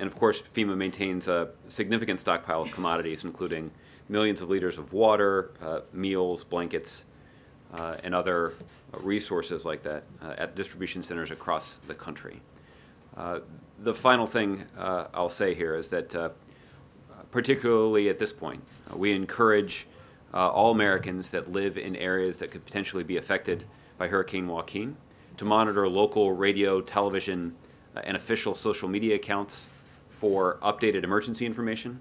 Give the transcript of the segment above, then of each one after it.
and of course, FEMA maintains a significant stockpile of commodities, including millions of liters of water, uh, meals, blankets, uh, and other resources like that uh, at distribution centers across the country. Uh, the final thing uh, I'll say here is that, uh, particularly at this point, we encourage all Americans that live in areas that could potentially be affected by Hurricane Joaquin to monitor local radio, television, and official social media accounts for updated emergency information,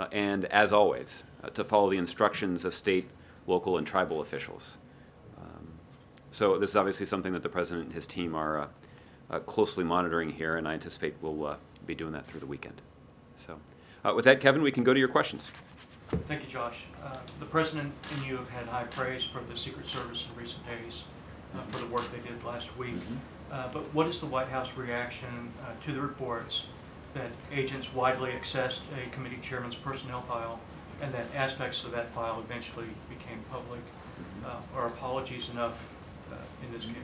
uh, and as always, uh, to follow the instructions of state, local, and tribal officials. Um, so this is obviously something that the President and his team are uh, uh closely monitoring here, and I anticipate we'll uh, be doing that through the weekend. So uh, with that, Kevin, we can go to your questions. Thank you, Josh. the President and you have had high praise for the Secret Service in recent days for the work they did last week. Mm -hmm. but what is the White House reaction to the reports that agents widely accessed a committee chairman's personnel file and that aspects of that file eventually became public. Uh, are apologies enough uh, in this case?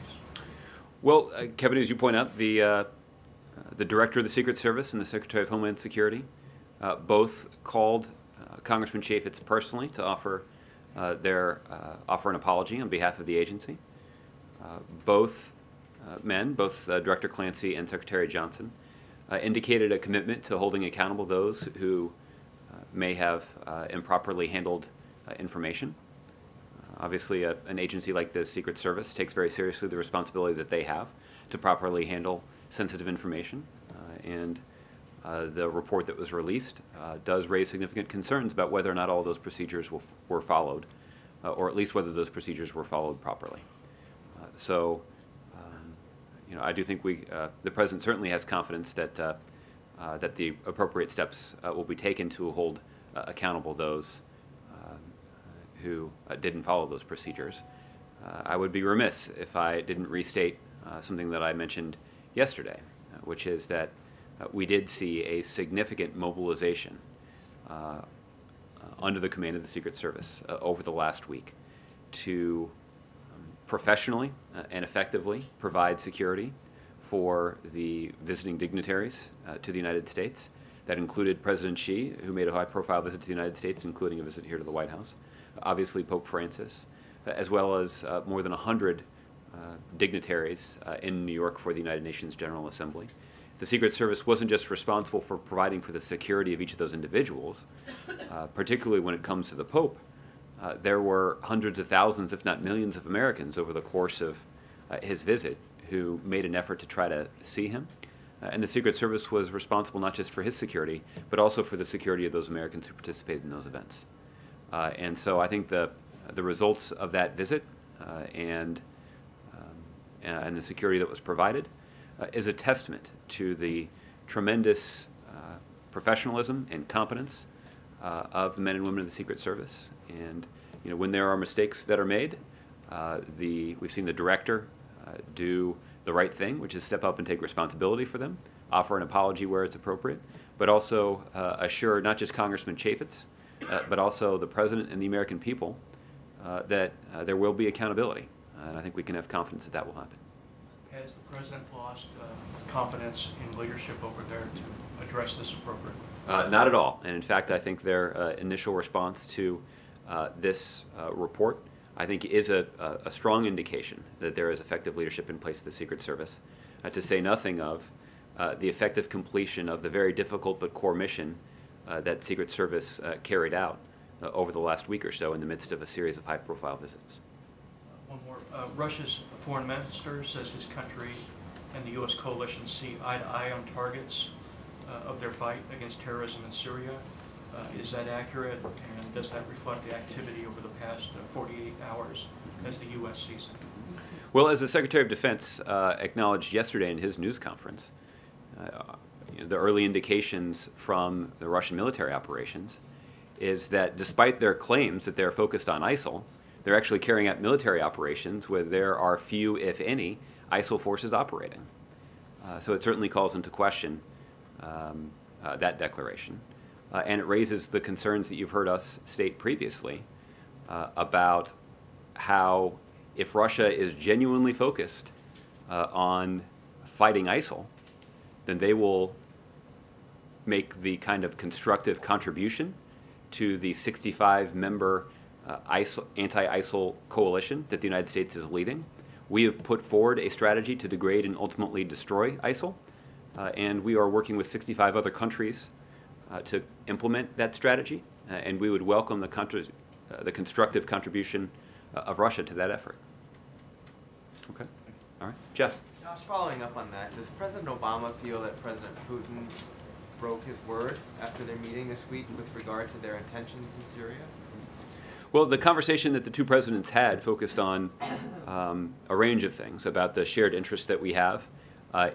Well, uh, Kevin, as you point out, the, uh, the director of the Secret Service and the Secretary of Homeland Security uh, both called uh, Congressman Chaffetz personally to offer their offer an apology on behalf of the agency. both men, both Director Clancy and Secretary Johnson, uh, Uh, indicated a commitment to holding accountable those who uh, may have uh, improperly handled uh, information. Uh, obviously, a, an agency like the Secret Service takes very seriously the responsibility that they have to properly handle sensitive information. and the report that was released does raise significant concerns about whether or not all those procedures were followed, or at least whether those procedures were followed properly. so you know, I do think we, uh, the president certainly has confidence that uh, uh, that the appropriate steps uh, will be taken to hold uh, accountable those who uh, didn't follow those procedures. I would be remiss if I didn't restate something that I mentioned yesterday, which is that we did see a significant mobilization under the command of the Secret Service over the last week to professionally uh, and effectively provide security for the visiting dignitaries uh, to the United States. That included President Xi, who made a high profile visit to the United States, including a visit here to the White House, obviously Pope Francis, uh, as well as uh, more than 100 uh, dignitaries uh, in New York for the United Nations General Assembly. The Secret Service wasn't just responsible for providing for the security of each of those individuals, particularly when it comes to the Pope, uh, there were hundreds of thousands, if not millions, of Americans over the course of uh, his visit who made an effort to try to see him. Uh, and the Secret Service was responsible not just for his security, but also for the security of those Americans who participated in those events. Uh, and so I think the, the results of that visit uh, and, um, and the security that was provided is a testament to the tremendous professionalism and competence uh, of the men and women of the Secret Service. And you know, when there are mistakes that are made, uh, the we've seen the director uh, do the right thing, which is step up and take responsibility for them, offer an apology where it's appropriate, but also uh, assure not just Congressman Chaffetz, uh, but also the president and the American people that there will be accountability. and I think we can have confidence that that will happen. Has the president lost confidence in leadership over there to address this appropriately? Uh, not at all. And in fact, I think their uh, initial response to uh, this uh, report, I think, is a, a, strong indication that there is effective leadership in place at the Secret Service. Uh, to say nothing of uh, the effective completion of the very difficult but core mission that Secret Service carried out over the last week or so in the midst of a series of high-profile visits. One more. Russia's foreign minister says his country and the U.S. coalition see eye to eye on targets of their fight against terrorism in Syria. Uh, is that accurate, and does that reflect the activity over the past uh, 48 hours as the U.S. sees it? Well, as the Secretary of Defense uh, acknowledged yesterday in his news conference, uh, you know, the early indications from the Russian military operations is that despite their claims that they're focused on ISIL, they're actually carrying out military operations where there are few, if any, ISIL forces operating. Uh, so it certainly calls into question um, uh, that declaration. Uh, and it raises the concerns that you've heard us state previously uh, about how, if Russia is genuinely focused uh, on fighting ISIL, then they will make the kind of constructive contribution to the 65 member uh, anti ISIL coalition that the United States is leading. We have put forward a strategy to degrade and ultimately destroy ISIL, and we are working with 65 other countries uh, to implement that strategy, uh, and we would welcome the, uh, the constructive contribution uh, of Russia to that effort. Okay. All right. Jeff. Josh, following up on that, does President Obama feel that President Putin broke his word after their meeting this week with regard to their intentions in Syria? Well, the conversation that the two presidents had focused on um, a range of things about the shared interests that we have uh,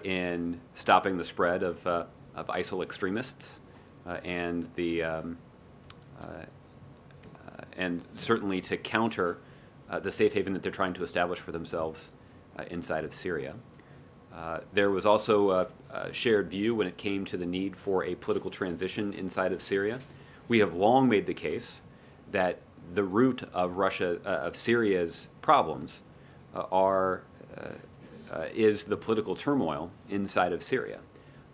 in stopping the spread of, uh, of ISIL extremists uh, and the um, uh, uh, and certainly to counter uh, the safe haven that they're trying to establish for themselves inside of Syria. there was also a, a shared view when it came to the need for a political transition inside of Syria. We have long made the case that the root of Russia, uh, of Syria's problems, uh, are uh, is the political turmoil inside of Syria,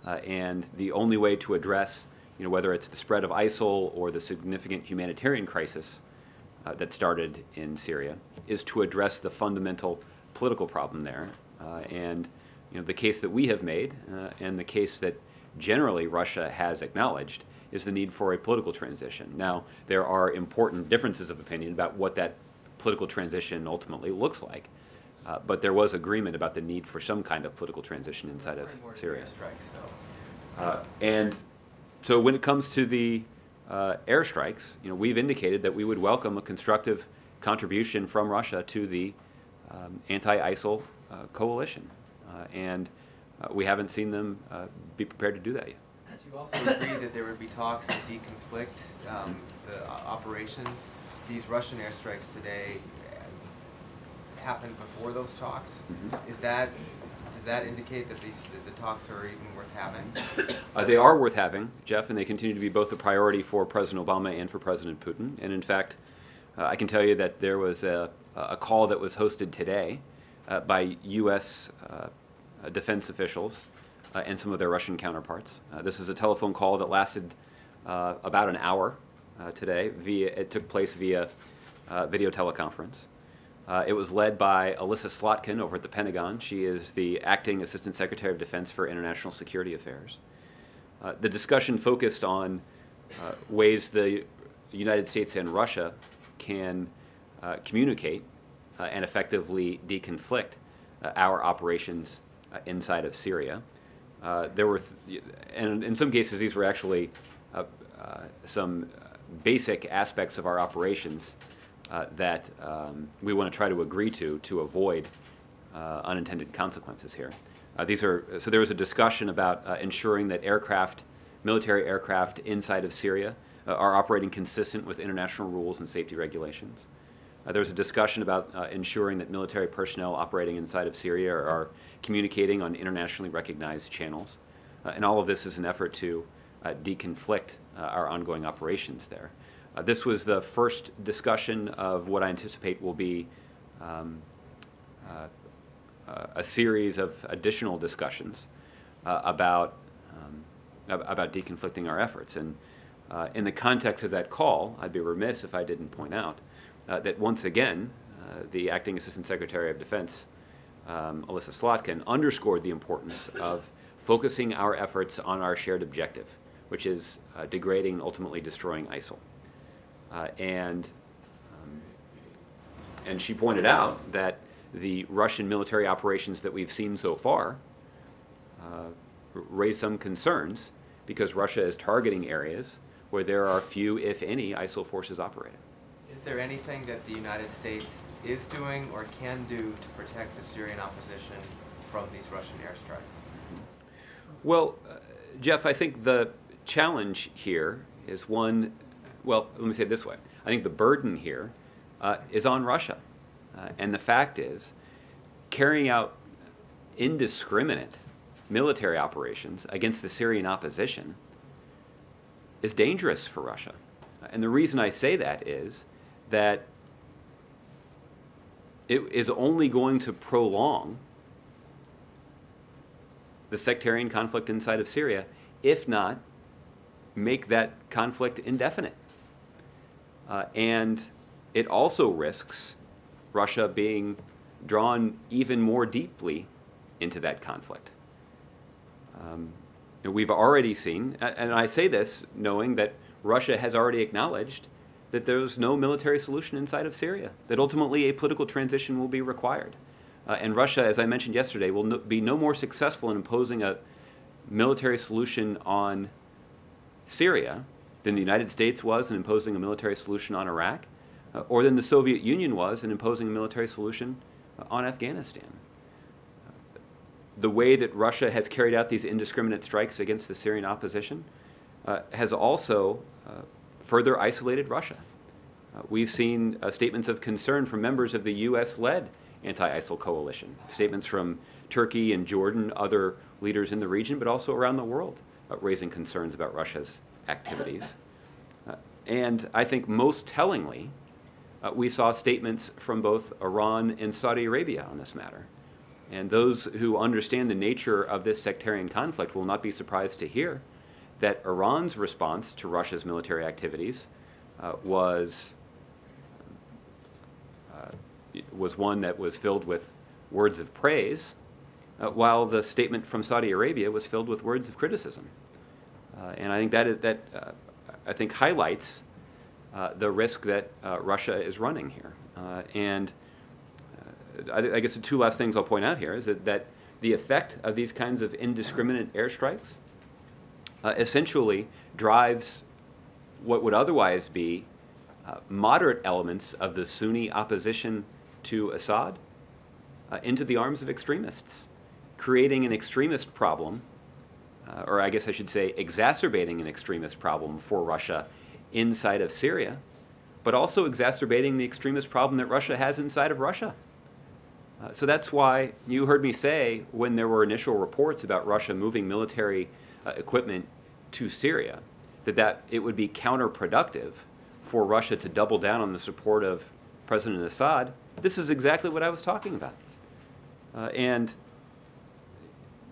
uh, and the only way to address, you know, whether it's the spread of ISIL or the significant humanitarian crisis uh, that started in Syria, is to address the fundamental political problem there, uh, and you know, the case that we have made, and the case that generally Russia has acknowledged is the need for a political transition. Now, there are important differences of opinion about what that political transition ultimately looks like. Uh, but there was agreement about the need for some kind of political transition inside of Syria. Strikes, uh, and so when it comes to the uh, airstrikes, you know, we've indicated that we would welcome a constructive contribution from Russia to the um, anti-ISIL uh, coalition, uh, and uh, we haven't seen them be prepared to do that yet you also agree that there would be talks to deconflict um, the operations? These Russian airstrikes today happened before those talks. Mm-hmm. Is that does that indicate that these that the talks are even worth having? Uh, they are worth having, Jeff, and they continue to be both a priority for President Obama and for President Putin. And in fact, uh, I can tell you that there was a, a call that was hosted today uh, by U.S. Uh, defense officials uh, and some of their Russian counterparts. Uh, this is a telephone call that lasted uh, about an hour uh, today. Via it took place via uh, video teleconference. Uh, it was led by Elissa Slotkin over at the Pentagon. She is the acting Assistant Secretary of Defense for International Security Affairs. the discussion focused on ways the United States and Russia can communicate and effectively deconflict our operations inside of Syria. Uh, there were, th- and in some cases, these were actually uh, uh, some basic aspects of our operations uh, that um, we want to try to agree to to avoid uh, unintended consequences here. these are so there was a discussion about ensuring that aircraft, military aircraft inside of Syria, are operating consistent with international rules and safety regulations. Uh, there was a discussion about uh, ensuring that military personnel operating inside of Syria are, are communicating on internationally recognized channels. Uh, and all of this is an effort to uh, deconflict uh, our ongoing operations there. Uh, this was the first discussion of what I anticipate will be um, a series of additional discussions about, um, about deconflicting our efforts. And in the context of that call, I'd be remiss if I didn't point out uh, that once again, uh, the acting Assistant Secretary of Defense, um, Elissa Slotkin, underscored the importance of focusing our efforts on our shared objective, which is uh, degrading and ultimately destroying ISIL. Uh, and, um, and she pointed out that the Russian military operations that we've seen so far uh, raise some concerns because Russia is targeting areas where there are few, if any, ISIL forces operating. Is there anything that the United States is doing or can do to protect the Syrian opposition from these Russian airstrikes? Well, uh, Jeff, I think the challenge here is one, well, let me say it this way. I think the burden here uh, is on Russia. Uh, and the fact is, carrying out indiscriminate military operations against the Syrian opposition is dangerous for Russia. And the reason I say that is that it is only going to prolong the sectarian conflict inside of Syria, if not make that conflict indefinite. Uh, and it also risks Russia being drawn even more deeply into that conflict. Um, we've already seen, and I say this knowing that Russia has already acknowledged that there's no military solution inside of Syria, that ultimately a political transition will be required. Uh, and Russia, as I mentioned yesterday, will no, be no more successful in imposing a military solution on Syria than the United States was in imposing a military solution on Iraq, uh, or than the Soviet Union was in imposing a military solution uh, on Afghanistan. The way that Russia has carried out these indiscriminate strikes against the Syrian opposition uh, has also uh, further isolated Russia. Uh, we've seen uh, statements of concern from members of the U.S. led anti ISIL coalition, statements from Turkey and Jordan, other leaders in the region, but also around the world, raising concerns about Russia's activities. Uh, and I think most tellingly, uh, we saw statements from both Iran and Saudi Arabia on this matter. And those who understand the nature of this sectarian conflict will not be surprised to hear that Iran's response to Russia's military activities uh, was uh, was one that was filled with words of praise, uh, while the statement from Saudi Arabia was filled with words of criticism. Uh, and I think that that uh, I think highlights uh, the risk that Russia is running here. and I, I, guess the two last things I'll point out here is that, that the effect of these kinds of indiscriminate airstrikes essentially drives what would otherwise be uh, moderate elements of the Sunni opposition to Assad uh, into the arms of extremists, creating an extremist problem, uh, or I guess I should say, exacerbating an extremist problem for Russia inside of Syria, but also exacerbating the extremist problem that Russia has inside of Russia. Uh, so that's why you heard me say when there were initial reports about Russia moving military uh, equipment to Syria, that, that it would be counterproductive for Russia to double down on the support of President Assad. This is exactly what I was talking about. Uh, and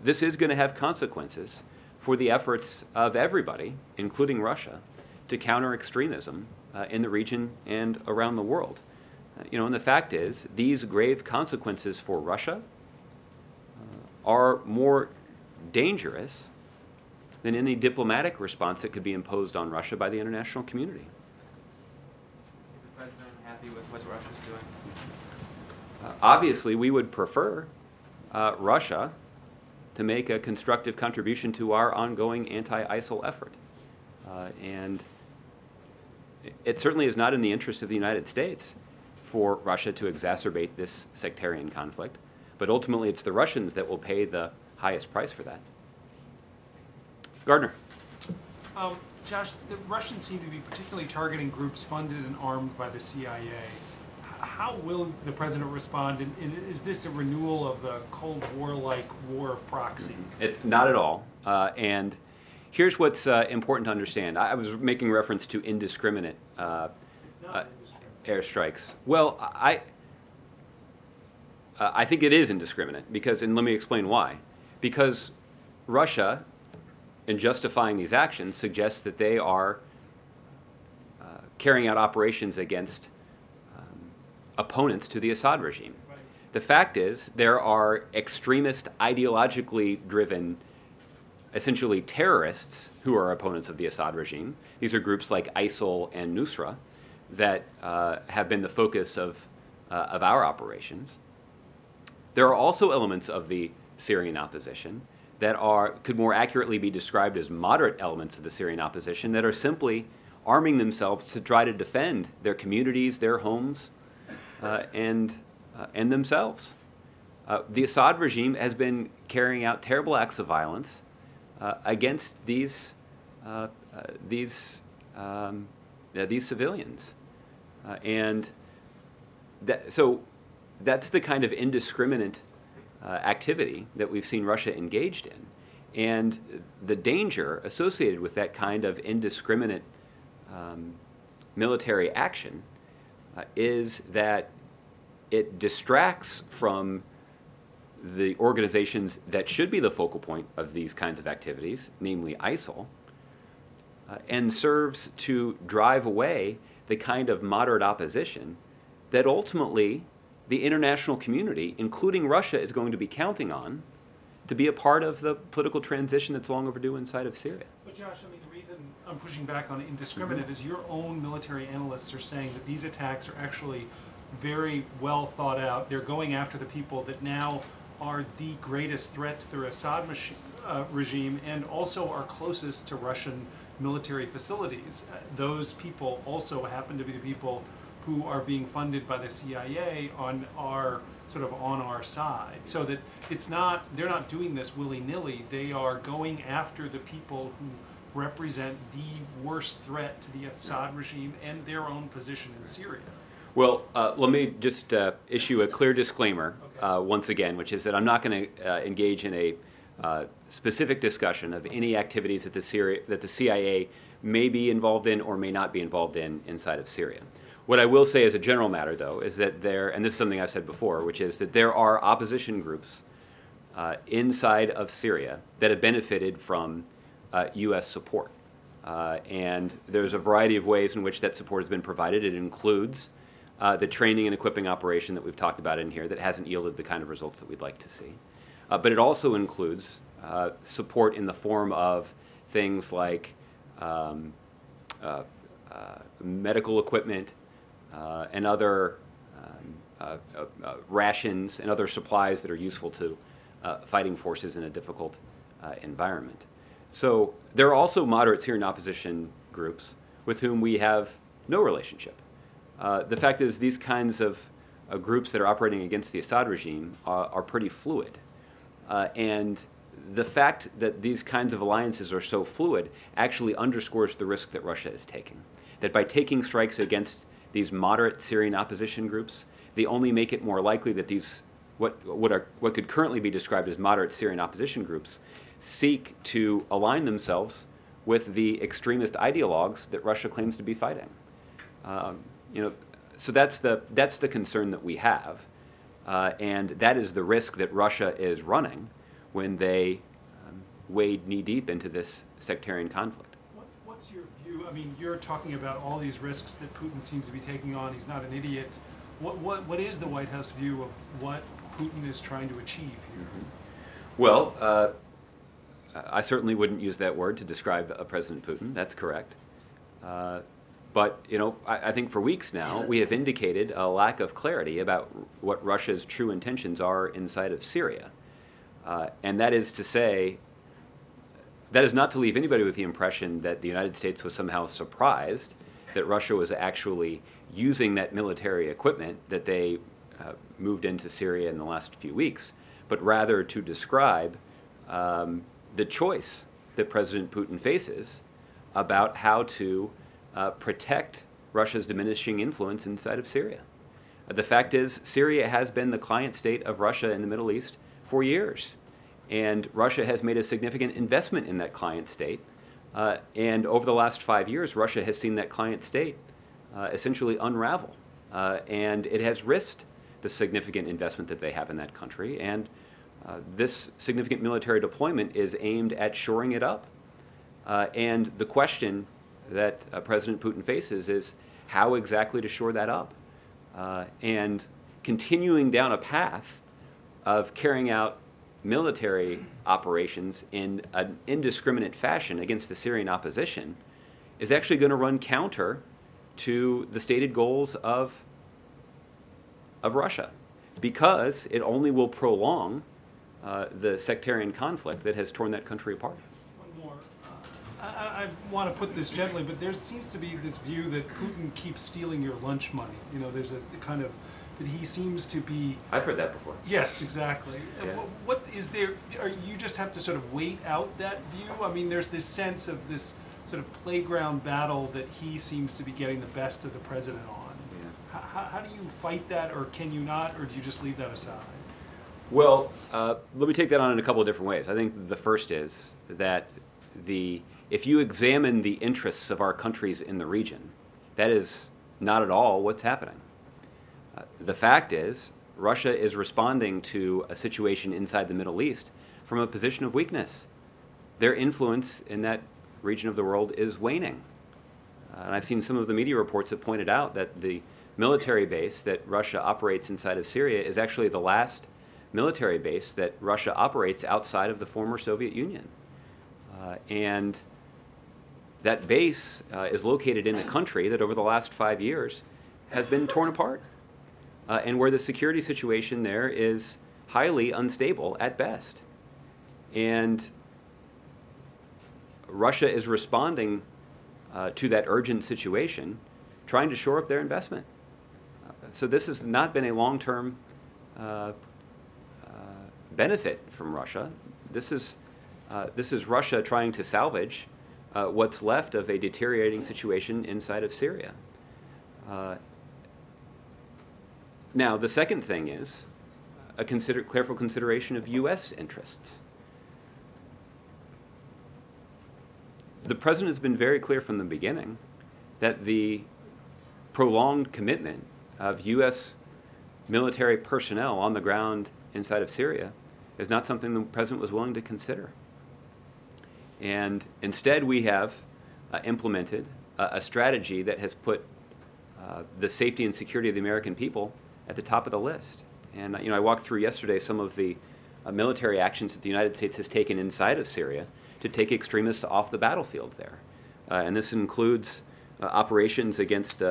this is going to have consequences for the efforts of everybody, including Russia, to counter extremism uh, in the region and around the world. Uh, you know, and the fact is, these grave consequences for Russia uh, are more dangerous than any diplomatic response that could be imposed on Russia by the international community. Is the president happy with what Russia's doing? Uh, obviously, we would prefer uh, Russia to make a constructive contribution to our ongoing anti-ISIL effort. Uh, and it certainly is not in the interest of the United States for Russia to exacerbate this sectarian conflict, but ultimately it's the Russians that will pay the highest price for that. Gardner. Um, Josh, the Russians seem to be particularly targeting groups funded and armed by the CIA. How will the president respond? And, is this a renewal of the Cold War-like war of proxies? It's not at all. Uh, and here's what's uh, important to understand. I was making reference to indiscriminate, uh, uh indiscriminate. airstrikes. Well, I uh, I think it is indiscriminate because, and let me explain why. Because Russia in justifying these actions suggests that they are uh, carrying out operations against opponents to the Assad regime. The fact is, there are extremist, ideologically driven, essentially terrorists who are opponents of the Assad regime. These are groups like ISIL and Nusra that uh, have been the focus of, uh, of our operations. There are also elements of the Syrian opposition that are, could more accurately be described as moderate elements of the Syrian opposition that are simply arming themselves to try to defend their communities, their homes, uh, and, uh, and themselves. Uh, the Assad regime has been carrying out terrible acts of violence uh, against these, uh, these, um, these civilians. and that, so that's the kind of indiscriminate activity that we've seen Russia engaged in. And the danger associated with that kind of indiscriminate um, military action uh, is that it distracts from the organizations that should be the focal point of these kinds of activities, namely ISIL, uh, and serves to drive away the kind of moderate opposition that ultimately the international community, including Russia, is going to be counting on to be a part of the political transition that's long overdue inside of Syria. I'm pushing back on indiscriminate is your own military analysts are saying that these attacks are actually very well thought out. They're going after the people that now are the greatest threat to the Assad uh, regime and also are closest to Russian military facilities. Uh, those people also happen to be the people who are being funded by the CIA on our sort of on our side. So that it's not they're not doing this willy-nilly. They are going after the people who represent the worst threat to the Assad regime and their own position in Syria. Well, uh, let me just uh, issue a clear disclaimer uh, once again, which is that I'm not going to uh, engage in a uh, specific discussion of any activities that the, Syria, that the CIA may be involved in or may not be involved in inside of Syria. What I will say as a general matter, though, is that there, and this is something I've said before, which is that there are opposition groups uh, inside of Syria that have benefited from U.S. support. and there's a variety of ways in which that support has been provided. It includes uh, the training and equipping operation that we've talked about in here that hasn't yielded the kind of results that we'd like to see. Uh, but it also includes uh, support in the form of things like um, uh, uh, medical equipment uh, and other um, rations and other supplies that are useful to fighting forces in a difficult environment. So there are also moderates here in opposition groups with whom we have no relationship. Uh, the fact is, these kinds of uh, groups that are operating against the Assad regime are, are pretty fluid. Uh, and the fact that these kinds of alliances are so fluid actually underscores the risk that Russia is taking. That by taking strikes against these moderate Syrian opposition groups, they only make it more likely that these, what, what, are, what could currently be described as moderate Syrian opposition groups, seek to align themselves with the extremist ideologues that Russia claims to be fighting. Um, you know, so that's the that's the concern that we have, uh, and that is the risk that Russia is running when they um, wade knee deep into this sectarian conflict. What, what's your view? I mean, you're talking about all these risks that Putin seems to be taking on. He's not an idiot. What what what is the White House view of what Putin is trying to achieve here? Mm-hmm. Well. Uh, I certainly wouldn't use that word to describe uh, President Putin. That's correct. Uh, but you know, I, I, think for weeks now we have indicated a lack of clarity about what Russia's true intentions are inside of Syria, uh, and that is to say, that is not to leave anybody with the impression that the United States was somehow surprised that Russia was actually using that military equipment that they uh, moved into Syria in the last few weeks, but rather to describe um, the choice that President Putin faces about how to uh, protect Russia's diminishing influence inside of Syria. Uh, the fact is, Syria has been the client state of Russia in the Middle East for years. And Russia has made a significant investment in that client state. Uh, and over the last five years, Russia has seen that client state uh, essentially unravel. Uh, and it has risked the significant investment that they have in that country. And uh, this significant military deployment is aimed at shoring it up. and the question that uh, President Putin faces is how exactly to shore that up. Uh, and continuing down a path of carrying out military operations in an indiscriminate fashion against the Syrian opposition is actually going to run counter to the stated goals of, of Russia because it only will prolong uh, the sectarian conflict that has torn that country apart. One more i, I want to put this gently, but there seems to be this view that Putin keeps stealing your lunch money. You know, there's a kind of that he seems to be. I've heard that before. Yes, exactly. Yeah. What is there? Are you just have to sort of wait out that view? I mean, there's this sense of this sort of playground battle that he seems to be getting the best of the president on. Yeah. How, how do you fight that, or can you not, or do you just leave that aside? Well, uh, let me take that on in a couple of different ways. I think the first is that the if you examine the interests of our countries in the region, that is not at all what's happening. Uh, the fact is, Russia is responding to a situation inside the Middle East from a position of weakness. Their influence in that region of the world is waning. Uh, and I've seen some of the media reports have pointed out that the military base that Russia operates inside of Syria is actually the last military base that Russia operates outside of the former Soviet Union. Uh, and that base uh, is located in a country that over the last five years has been torn apart uh, and where the security situation there is highly unstable at best. And Russia is responding uh, to that urgent situation, trying to shore up their investment. Uh, so this has not been a long-term uh, benefit from Russia. This is uh, this is Russia trying to salvage uh, what's left of a deteriorating situation inside of Syria. now, the second thing is a consider careful consideration of U.S. interests. the president has been very clear from the beginning that the prolonged commitment of U.S. military personnel on the ground inside of Syria is not something the president was willing to consider. And instead, we have uh, implemented a, strategy that has put uh, the safety and security of the American people at the top of the list. And uh, you know, I walked through yesterday some of the uh, military actions that the United States has taken inside of Syria to take extremists off the battlefield there. Uh, and this includes operations against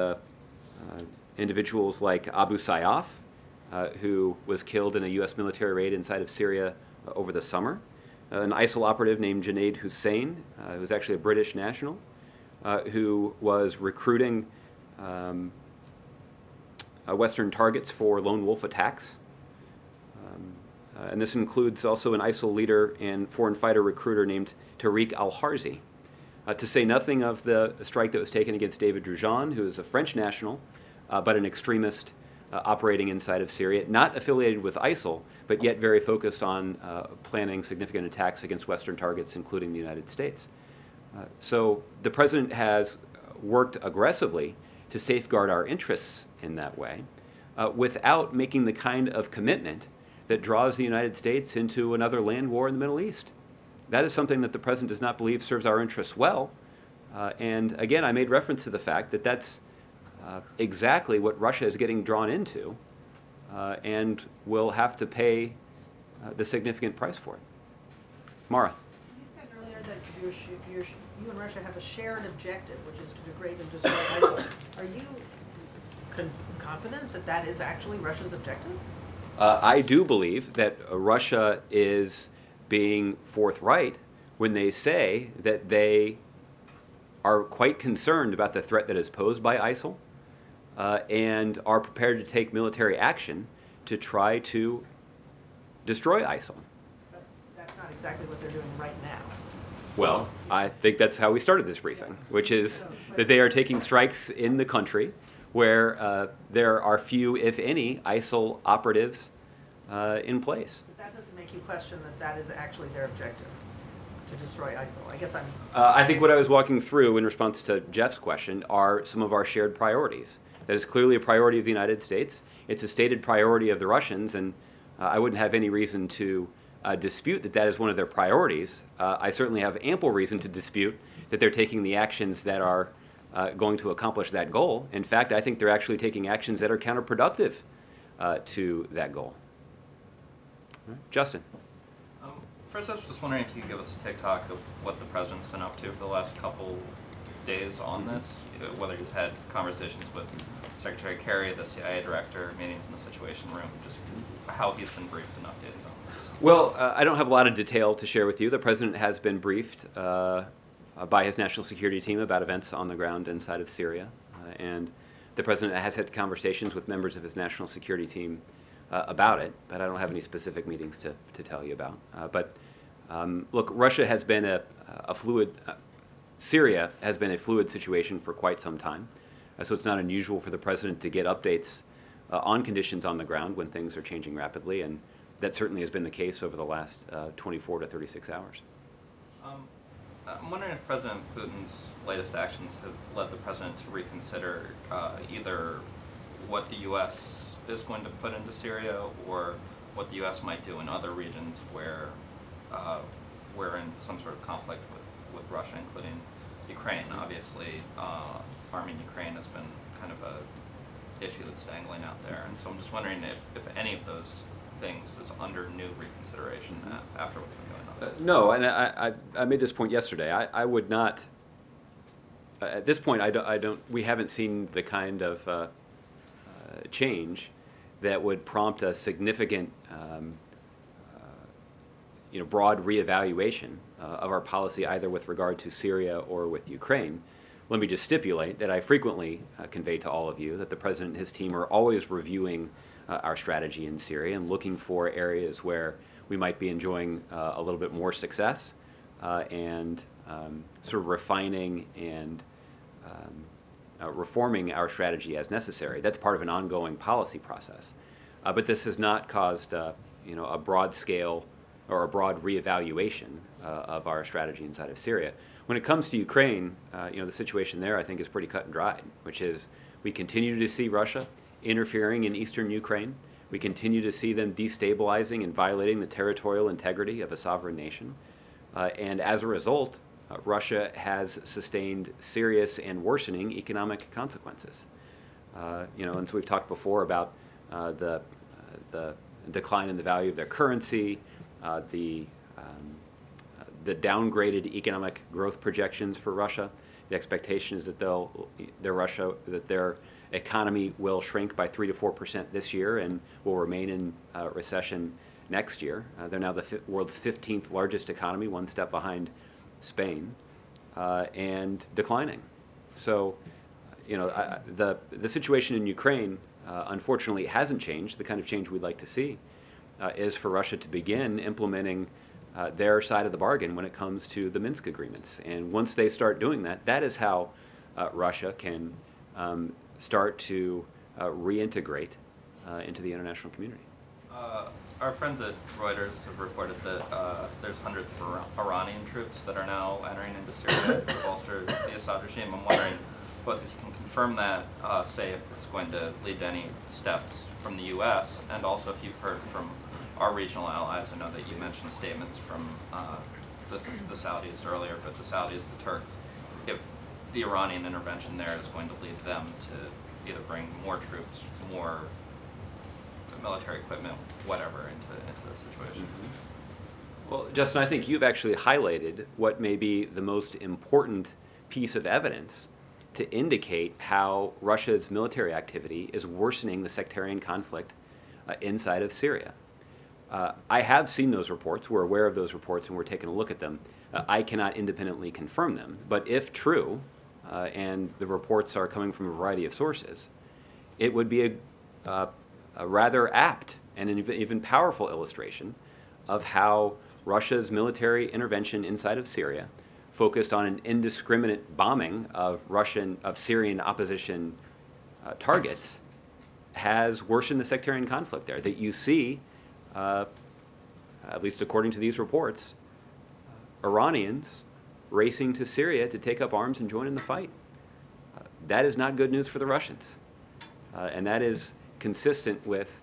individuals like Abu Sayyaf, uh, who was killed in a U.S. military raid inside of Syria over the summer. an ISIL operative named Junaid Hussain, who was actually a British national, who was recruiting um, Western targets for lone wolf attacks. Um, uh, and this includes also an ISIL leader and foreign fighter recruiter named Tariq al Harzi. Uh, to say nothing of the strike that was taken against David Drugeon, who is a French national, uh, but an extremist uh, operating inside of Syria, not affiliated with ISIL, but yet very focused on uh, planning significant attacks against Western targets, including the United States. Uh, so the president has worked aggressively to safeguard our interests in that way without making the kind of commitment that draws the United States into another land war in the Middle East. That is something that the president does not believe serves our interests well. Uh, and again, I made reference to the fact that that's uh, exactly what Russia is getting drawn into uh, and will have to pay uh, the significant price for it. Mara. You said earlier that you're, you're, you and Russia have a shared objective, which is to degrade and destroy ISIL. Are you confident that that is actually Russia's objective? Uh, I do believe that Russia is being forthright when they say that they are quite concerned about the threat that is posed by ISIL uh, and are prepared to take military action to try to destroy ISIL. But that's not exactly what they're doing right now. Well, I think that's how we started this briefing, which is that they are taking strikes in the country where uh, there are few, if any, ISIL operatives uh, in place. But that doesn't make you question that that is actually their objective, to destroy ISIL. I guess I'm. Uh, I think what I was walking through in response to Jeff's question are some of our shared priorities. That is clearly a priority of the United States. It's a stated priority of the Russians, and uh, I wouldn't have any reason to uh, dispute that that is one of their priorities. Uh, I certainly have ample reason to dispute that they're taking the actions that are uh, going to accomplish that goal. In fact, I think they're actually taking actions that are counterproductive uh, to that goal. Right. Justin. Um, first, I was just wondering if you could give us a tick-tock of what the president's been up to for the last couple days on this, whether he's had conversations with Secretary Kerry, the CIA director, meetings in the Situation Room, just how he's been briefed and updated on. Well, uh, I don't have a lot of detail to share with you. The president has been briefed uh, uh, by his national security team about events on the ground inside of Syria. Uh, and the president has had conversations with members of his national security team uh, about it, but I don't have any specific meetings to, to tell you about. Uh, but um, look, Russia has been a, a fluid, Syria has been a fluid situation for quite some time. so it's not unusual for the president to get updates on conditions on the ground when things are changing rapidly. And that certainly has been the case over the last 24 to 36 hours. I'm wondering if President Putin's latest actions have led the president to reconsider uh, either what the U.S. is going to put into Syria or what the U.S. might do in other regions where uh, we're in some sort of conflict with, with Russia, including Ukraine. Obviously, uh, arming Ukraine has been kind of a issue that's dangling out there, and so I'm just wondering if, if any of those things is under new reconsideration after what's been going on. Uh, No, and I, I, I made this point yesterday. I, I would not, uh, at this point, I don't, I don't, we haven't seen the kind of uh, uh, change that would prompt a significant, um, uh, you know, broad reevaluation uh, of our policy either with regard to Syria or with Ukraine. Let me just stipulate that I frequently uh, convey to all of you that the president and his team are always reviewing uh, our strategy in Syria and looking for areas where we might be enjoying uh, a little bit more success uh, and um, sort of refining and um, uh, reforming our strategy as necessary. That's part of an ongoing policy process. Uh, but this has not caused, you know, a broad scale or a broad reevaluation uh, of our strategy inside of Syria. When it comes to Ukraine, uh, you know, the situation there I think is pretty cut and dried, which is we continue to see Russia interfering in eastern Ukraine. We continue to see them destabilizing and violating the territorial integrity of a sovereign nation. Uh, and as a result, uh, Russia has sustained serious and worsening economic consequences. Uh, you know, and so we've talked before about uh, the, the decline in the value of their currency, uh, the, um, the downgraded economic growth projections for Russia. The expectation is that they'll, their Russia, that their economy will shrink by three to four percent this year and will remain in uh, recession next year. Uh, they're now the world's 15th largest economy, one step behind Spain, uh, and declining. So, you know, I- the the situation in Ukraine, uh, unfortunately, hasn't changed. The kind of change we'd like to see uh, is for Russia to begin implementing uh, their side of the bargain when it comes to the Minsk agreements. And once they start doing that, that is how uh, Russia can um, start to uh, reintegrate uh, into the international community. Uh, our friends at Reuters have reported that there's hundreds of Ira- Iranian troops that are now entering into Syria to bolster the Assad regime. I'm wondering both if you can confirm that, say if it's going to lead to any steps from the U.S., and also if you've heard from our regional allies. I know that you mentioned statements from uh, the, the Saudis earlier, but the Saudis, the Turks, if the Iranian intervention there is going to lead them to either bring more troops, more military equipment, whatever, into, into the situation. Well, Justin, I think you've actually highlighted what may be the most important piece of evidence to indicate how Russia's military activity is worsening the sectarian conflict uh, inside of Syria. Uh, I have seen those reports. We're aware of those reports and we're taking a look at them. Uh, I cannot independently confirm them, but if true, uh, and the reports are coming from a variety of sources, it would be a, uh, a rather apt and an even- powerful illustration of how Russia's military intervention inside of Syria, focused on an indiscriminate bombing of Russian of Syrian opposition uh, targets, has worsened the sectarian conflict there. That you see, uh, at least according to these reports, Iranians racing to Syria to take up arms and join in the fight. Uh, that is not good news for the Russians. Uh, and that is consistent with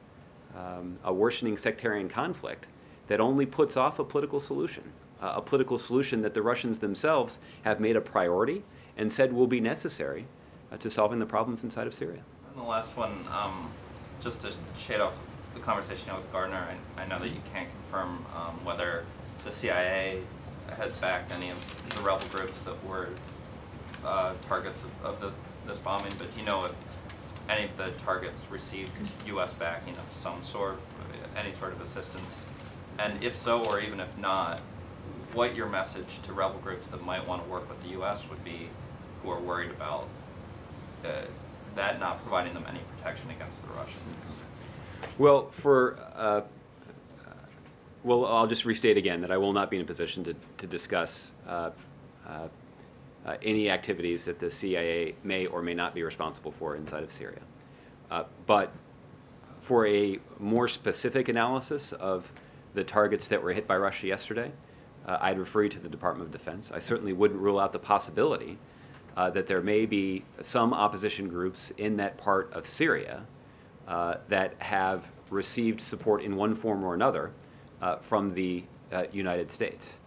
um, a worsening sectarian conflict that only puts off a political solution, uh, a political solution that the Russians themselves have made a priority and said will be necessary uh, to solving the problems inside of Syria. And the last one, um, just to shade off the conversation with Gardner, I, I know that you can't confirm um, whether the CIA has backed any of the rebel groups that were uh, targets of, of the, this bombing, but do you know if any of the targets received U.S. backing of some sort, any sort of assistance? And if so, or even if not, what your message to rebel groups that might want to work with the U.S. would be, who are worried about uh, that not providing them any protection against the Russians. Well, for uh, well, I'll just restate again that I will not be in a position to, to discuss uh, uh, uh, any activities that the CIA may or may not be responsible for inside of Syria. Uh, but for a more specific analysis of the targets that were hit by Russia yesterday, uh, I'd refer you to the Department of Defense. I certainly wouldn't rule out the possibility that there may be some opposition groups in that part of Syria uh, that have received support in one form or another uh, from the uh, United States.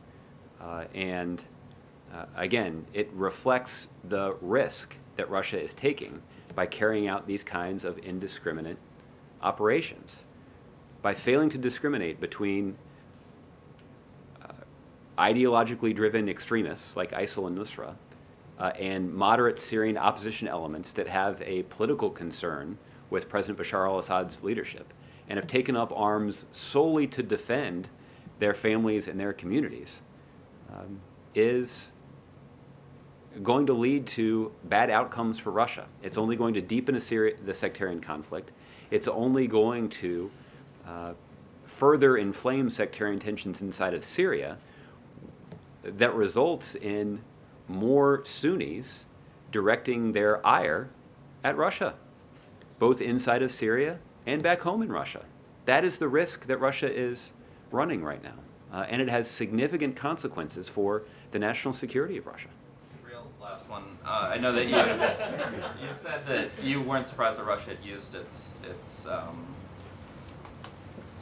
Uh, and again, it reflects the risk that Russia is taking by carrying out these kinds of indiscriminate operations. By failing to discriminate between ideologically driven extremists like ISIL and Nusra uh, and moderate Syrian opposition elements that have a political concern with President Bashar al Assad's leadership and have taken up arms solely to defend their families and their communities, um, is going to lead to bad outcomes for Russia. It's only going to deepen the sectarian conflict. It's only going to uh, further inflame sectarian tensions inside of Syria that results in more Sunnis directing their ire at Russia, both inside of Syria and back home in Russia. That is the risk that Russia is running right now. Uh, and it has significant consequences for the national security of Russia. Real last one. Uh, I know that you you said that you weren't surprised that Russia had used its its um,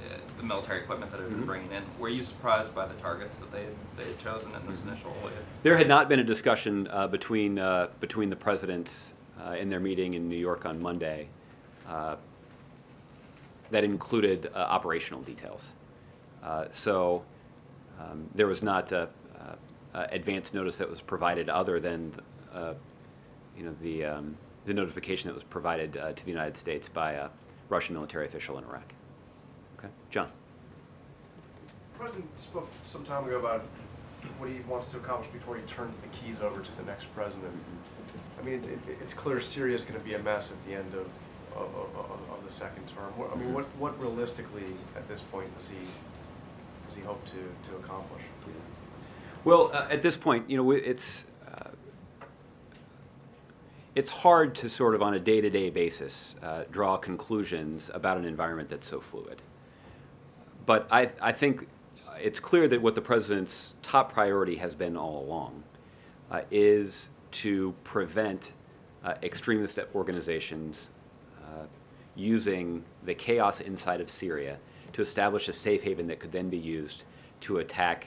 uh, the military equipment that it had been Mhm. bringing in. Were you surprised by the targets that they had, they had chosen in this Mhm. initial wave? There had not been a discussion uh, between, uh, between the presidents uh, in their meeting in New York on Monday uh, that included uh, operational details. Uh, so um, there was not a, uh, uh, advance notice that was provided other than you know, the, um, the notification that was provided to the United States by a Russian military official in Iraq. Okay, John. President spoke some time ago about what he wants to accomplish before he turns the keys over to the next president. I mean, it's, it, it's clear Syria is going to be a mess at the end of, of, of, of the second term. What, I mean, what, what realistically at this point does he does he hope to, to accomplish? Well, uh, at this point, you know, it's uh, it's hard to sort of on a day-to-day basis uh, draw conclusions about an environment that's so fluid. But I, I think it's clear that what the president's top priority has been all along uh, is to prevent uh, extremist organizations using the chaos inside of Syria to establish a safe haven that could then be used to attack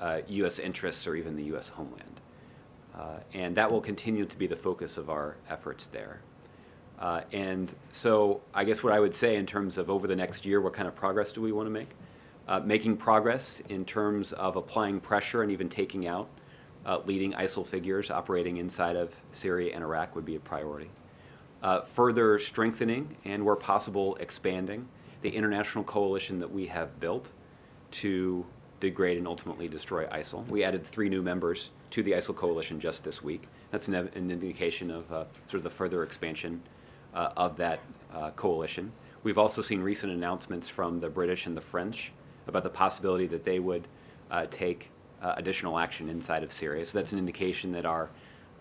uh, U.S. interests or even the U.S. homeland. Uh, and that will continue to be the focus of our efforts there. Uh, and so, I guess what I would say in terms of over the next year, what kind of progress do we want to make? Uh, making progress in terms of applying pressure and even taking out uh, leading ISIL figures operating inside of Syria and Iraq would be a priority. Uh, further strengthening and, where possible, expanding the international coalition that we have built to degrade and ultimately destroy ISIL. We added three new members to the ISIL coalition just this week. That's an, an indication of uh, sort of the further expansion uh, of that uh, coalition. We've also seen recent announcements from the British and the French about the possibility that they would uh, take uh, additional action inside of Syria. So that's an indication that our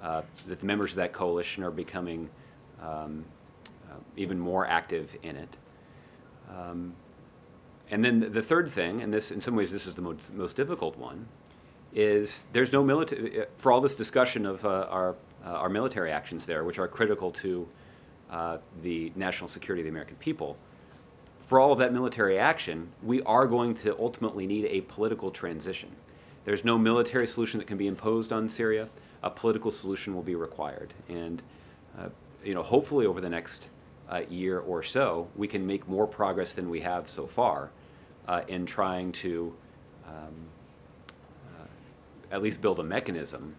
that the members of that coalition are becoming um, even more active in it. Um, and then the third thing, and this in some ways this is the most, most difficult one, is there's no military for all this discussion of uh, our uh, our military actions there, which are critical to uh, the national security of the American people. For all of that military action, we are going to ultimately need a political transition. There's no military solution that can be imposed on Syria. A political solution will be required, and uh, you know, hopefully over the next uh, year or so, we can make more progress than we have so far uh, in trying to um, uh, at least build a mechanism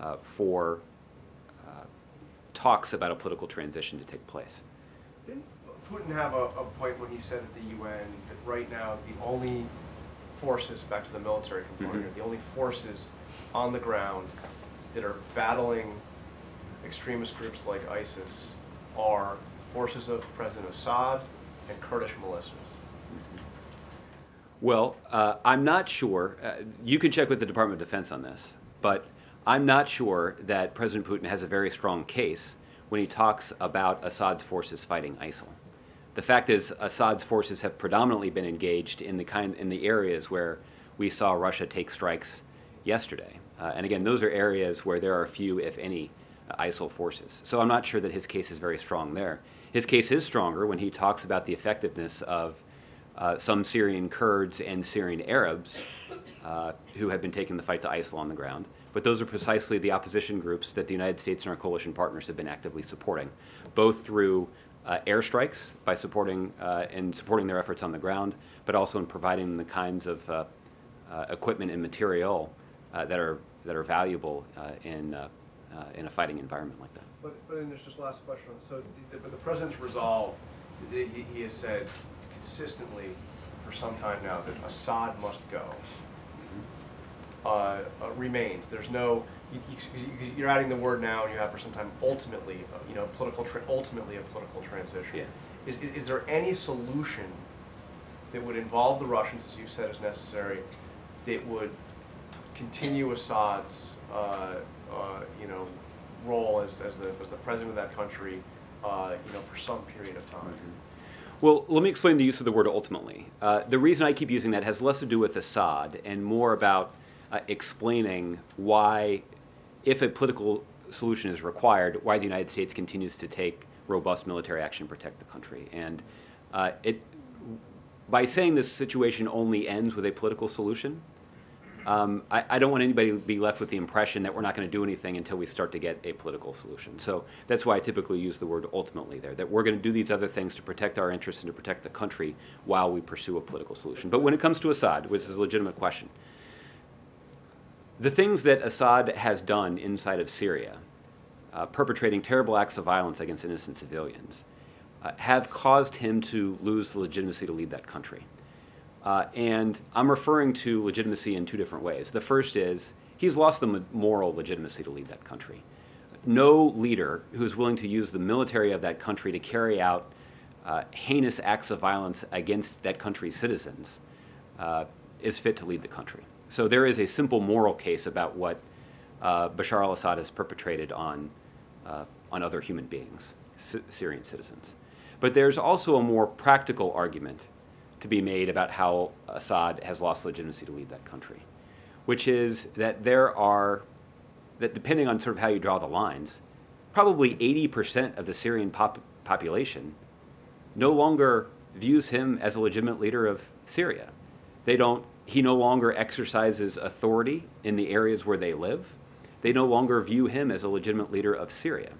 uh, for uh, talks about a political transition to take place. Didn't Putin have a, a point when he said at the UN that right now the only forces, back to the military component, Mhm. the only forces on the ground that are battling extremist groups like ISIS are forces of President Assad and Kurdish militias. Well, uh, I'm not sure. Uh, you can check with the Department of Defense on this, but I'm not sure that President Putin has a very strong case when he talks about Assad's forces fighting ISIL. The fact is, Assad's forces have predominantly been engaged in the kind in the areas where we saw Russia take strikes yesterday. Uh, and again, those are areas where there are few, if any, ISIL forces. So I'm not sure that his case is very strong there. His case is stronger when he talks about the effectiveness of uh, some Syrian Kurds and Syrian Arabs uh, who have been taking the fight to ISIL on the ground. But those are precisely the opposition groups that the United States and our coalition partners have been actively supporting, both through uh, airstrikes by supporting uh, and supporting their efforts on the ground, but also in providing the kinds of uh, uh, equipment and material that are that are valuable in uh, in a fighting environment like that. But, but then there's just last question. So, the, but the president's resolve, he, he has said consistently for some time now that Assad must go. Uh, uh, remains. There's no. You, you, you're adding the word now, and you have for some time. Ultimately, uh, you know, political. Ultimately, a political transition. Yeah. Is, is, is there any solution that would involve the Russians, as you said, is necessary, that would continue Assad's, uh, uh, you know, role as, as the as the president of that country, uh, you know, for some period of time? Well, let me explain the use of the word ultimately. Uh, the reason I keep using that has less to do with Assad and more about uh, explaining why, if a political solution is required, why the United States continues to take robust military action to protect the country. And uh, it, by saying this situation only ends with a political solution, um, I, I don't want anybody to be left with the impression that we're not going to do anything until we start to get a political solution. So that's why I typically use the word ultimately there, that we're going to do these other things to protect our interests and to protect the country while we pursue a political solution. But when it comes to Assad, which is a legitimate question, the things that Assad has done inside of Syria, uh, perpetrating terrible acts of violence against innocent civilians, uh, have caused him to lose the legitimacy to lead that country. Uh, and I'm referring to legitimacy in two different ways. The first is he's lost the moral legitimacy to lead that country. No leader who's willing to use the military of that country to carry out uh, heinous acts of violence against that country's citizens uh, is fit to lead the country. So there is a simple moral case about what uh, Bashar al Assad has perpetrated on, uh, on other human beings, Syrian citizens. But there's also a more practical argument to be made about how Assad has lost legitimacy to lead that country, which is that there are, that depending on sort of how you draw the lines, probably 80% of the Syrian pop- population no longer views him as a legitimate leader of Syria. They don't, he no longer exercises authority in the areas where they live. They no longer view him as a legitimate leader of Syria.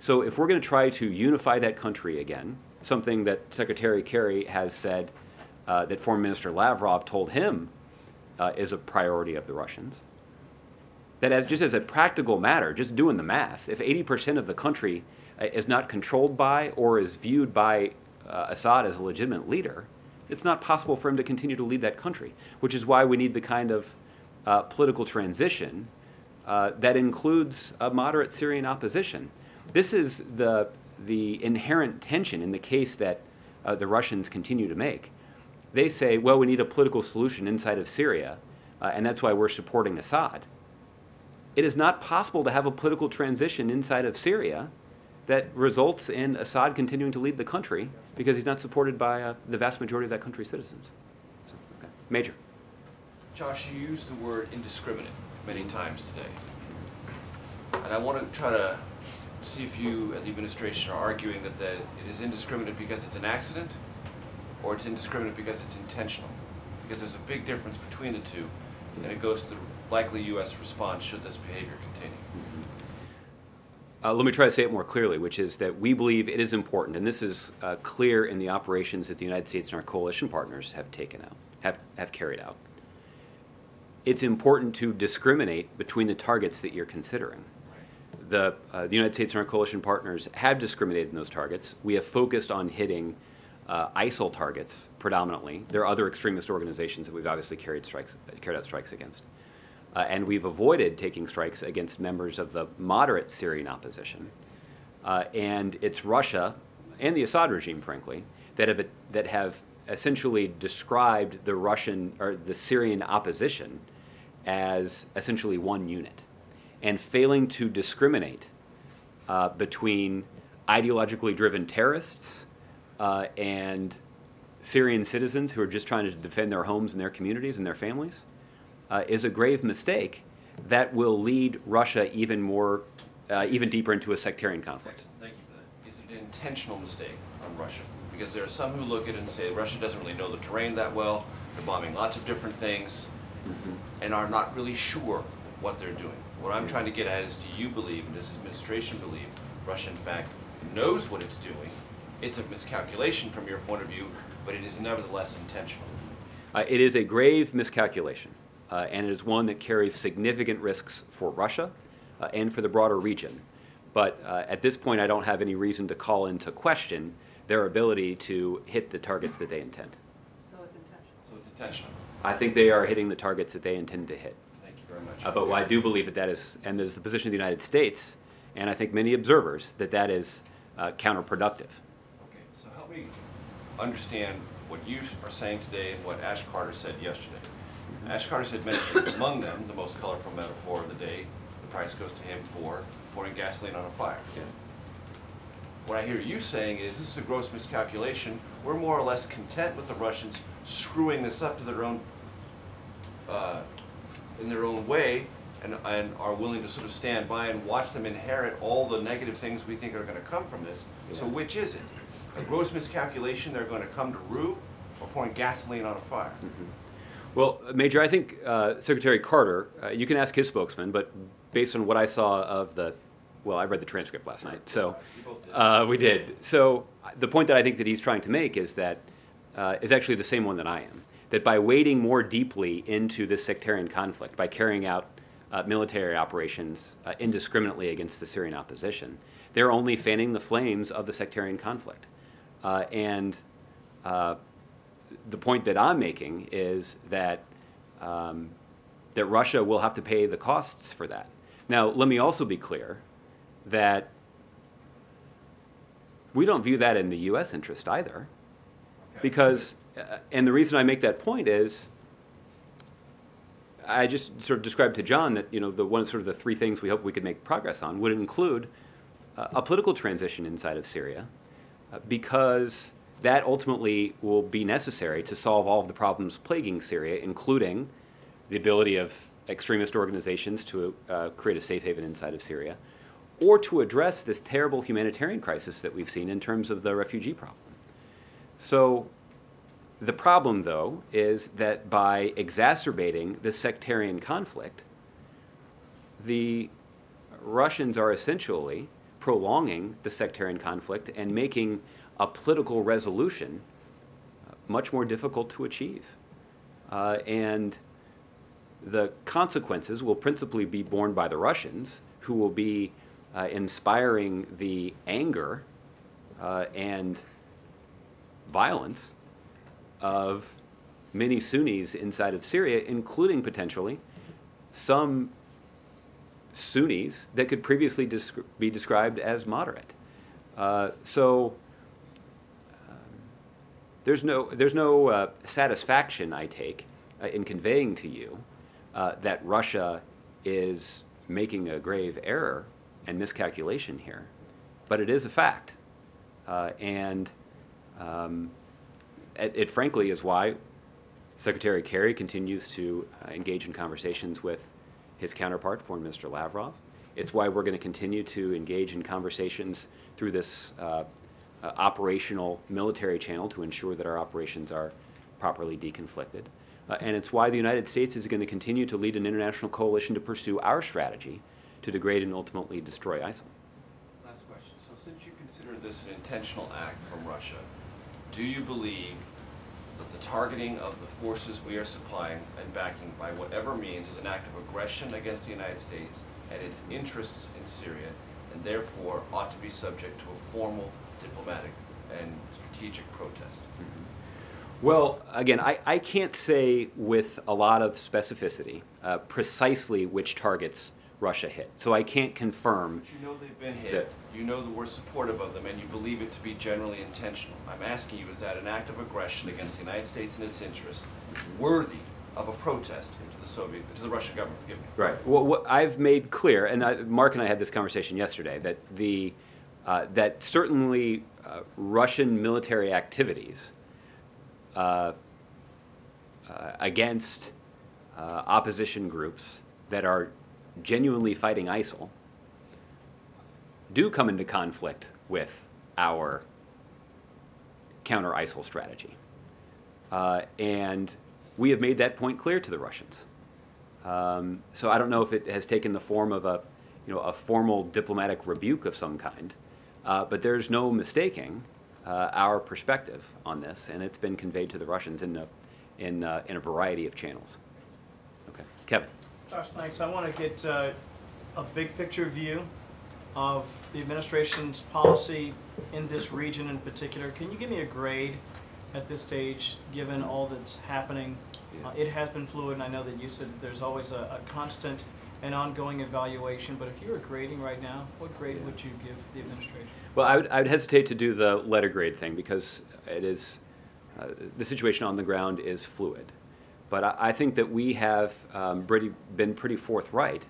So if we're going to try to unify that country again, something that Secretary Kerry has said uh, that Foreign Minister Lavrov told him uh, is a priority of the Russians. That as just as a practical matter, just doing the math, if 80% of the country uh, is not controlled by or is viewed by uh, Assad as a legitimate leader, it's not possible for him to continue to lead that country, which is why we need the kind of uh, political transition uh, that includes a moderate Syrian opposition. This is the, the inherent tension in the case that the Russians continue to make they say, well, we need a political solution inside of Syria, uh, and that's why we're supporting Assad. It is not possible to have a political transition inside of Syria that results in Assad continuing to lead the country because he's not supported by uh, the vast majority of that country's citizens. So, okay. Major. Josh, you used the word indiscriminate many times today. And I want to try to see if you and the administration are arguing that, that it is indiscriminate because it's an accident or it's indiscriminate because it's intentional. Because there's a big difference between the two, and it goes to the likely U.S. response should this behavior continue. Uh, let me try to say it more clearly, which is that we believe it is important, and this is uh, clear in the operations that the United States and our coalition partners have taken out, have, have carried out. It's important to discriminate between the targets that you're considering. The, uh, the United States and our coalition partners have discriminated in those targets. We have focused on hitting uh, ISIL targets predominantly. There are other extremist organizations that we've obviously carried strikes, carried out strikes against, uh, and we've avoided taking strikes against members of the moderate Syrian opposition. Uh, and it's Russia and the Assad regime, frankly, that have that have essentially described the Russian or the Syrian opposition as essentially one unit, and failing to discriminate uh, between ideologically driven terrorists uh, and Syrian citizens who are just trying to defend their homes and their communities and their families uh, is a grave mistake that will lead Russia even more, uh, even deeper into a sectarian conflict. Thank you for that. Is it an intentional mistake on Russia? because there are some who look at it and say Russia doesn't really know the terrain that well, they're bombing lots of different things, and are not really sure what they're doing. What I'm trying to get at is, do you believe, and does this administration believe, Russia in fact knows what it's doing? It's a miscalculation from your point of view, but it is nevertheless intentional. Uh, it is a grave miscalculation, uh, and it is one that carries significant risks for Russia uh, and for the broader region. But uh, at this point, I don't have any reason to call into question their ability to hit the targets that they intend. So it's intentional. So it's intentional. I think they are hitting the targets that they intend to hit. Thank you very much. Uh, but I do believe that that is, and there's the position of the United States, and I think many observers, that that is uh, counterproductive. Okay, so help me understand what you are saying today and what Ash Carter said yesterday. Ash Carter said many things, among them, the most colorful metaphor of the day, the price goes to him for pouring gasoline on a fire. What I hear you saying is this is a gross miscalculation. We're more or less content with the Russians screwing this up to their own, uh, in their own way, and, and are willing to sort of stand by and watch them inherit all the negative things we think are going to come from this. So which is it? A gross miscalculation they're going to come to rue, or pouring gasoline on a fire? Well, Major, I think uh, Secretary Carter, uh, you can ask his spokesman, but based on what I saw of the, well, I read the transcript last night, so You both did. uh, we did. So the point that I think that he's trying to make is that uh, is actually the same one that I am. That by wading more deeply into this sectarian conflict, by carrying out uh, military operations uh, indiscriminately against the Syrian opposition, they're only fanning the flames of the sectarian conflict. Uh, and uh, the point that I'm making is that um, that Russia will have to pay the costs for that. Now, let me also be clear that we don't view that in the U.S. interest either, because, uh, and the reason I make that point is, I just sort of described to John that you know the one sort of the three things we hope we could make progress on would include uh, a political transition inside of Syria, because that ultimately will be necessary to solve all of the problems plaguing Syria, including the ability of extremist organizations to uh, create a safe haven inside of Syria, or to address this terrible humanitarian crisis that we've seen in terms of the refugee problem. So, the problem, though, is that by exacerbating the sectarian conflict, the Russians are essentially prolonging the sectarian conflict and making a political resolution uh, much more difficult to achieve. Uh, and the consequences will principally be borne by the Russians, who will be uh, inspiring the anger uh, and violence of many Sunnis inside of Syria, including potentially some Sunnis that could previously descri- be described as moderate. Uh, so um, there's no there's no uh, satisfaction I take uh, in conveying to you uh, that Russia is making a grave error and miscalculation here, but it is a fact, uh, and um, it, it frankly is why Secretary Kerry continues to uh, engage in conversations with his counterpart, Foreign Minister Lavrov. It's why we're going to continue to engage in conversations through this uh, uh, operational military channel to ensure that our operations are properly deconflicted. Uh, and it's why the United States is going to continue to lead an international coalition to pursue our strategy to degrade and ultimately destroy ISIL. Last question. So since you consider this an intentional act from Russia, do you believe that the targeting of the forces we are supplying and backing by whatever means is an act of aggression against the United States and its interests in Syria, and therefore ought to be subject to a formal diplomatic and strategic protest? Well, again, I, I can't say with a lot of specificity uh, precisely which targets Russia hit. So I can't confirm. But you know they've been hit, That- you know that we're supportive of them, and you believe it to be generally intentional. I'm asking you, is that an act of aggression against the United States and its interests worthy of a protest into the Soviet, into the Russian government, forgive me? Right. Well, what I've made clear, and I, Mark and I had this conversation yesterday, that the uh, that certainly uh, Russian military activities uh, uh, against uh, opposition groups that are genuinely fighting ISIL do come into conflict with our counter ISIL strategy. Uh, and we have made that point clear to the Russians. Um, so I don't know if it has taken the form of a, you know, a formal diplomatic rebuke of some kind, uh, but there's no mistaking uh, our perspective on this, and it's been conveyed to the Russians in a, in, uh, in a variety of channels. Okay, Kevin. Josh, thanks. I want to get uh, a big picture view of the administration's policy in this region in particular. Can you give me a grade at this stage, given all that's happening? Uh, It has been fluid, and I know that you said that there's always a a constant and ongoing evaluation, but if you were grading right now, what grade would you give the administration? Well, I would, I would hesitate to do the letter grade thing because it is, uh, the situation on the ground is fluid. But I, I think that we have um, pretty, been pretty forthright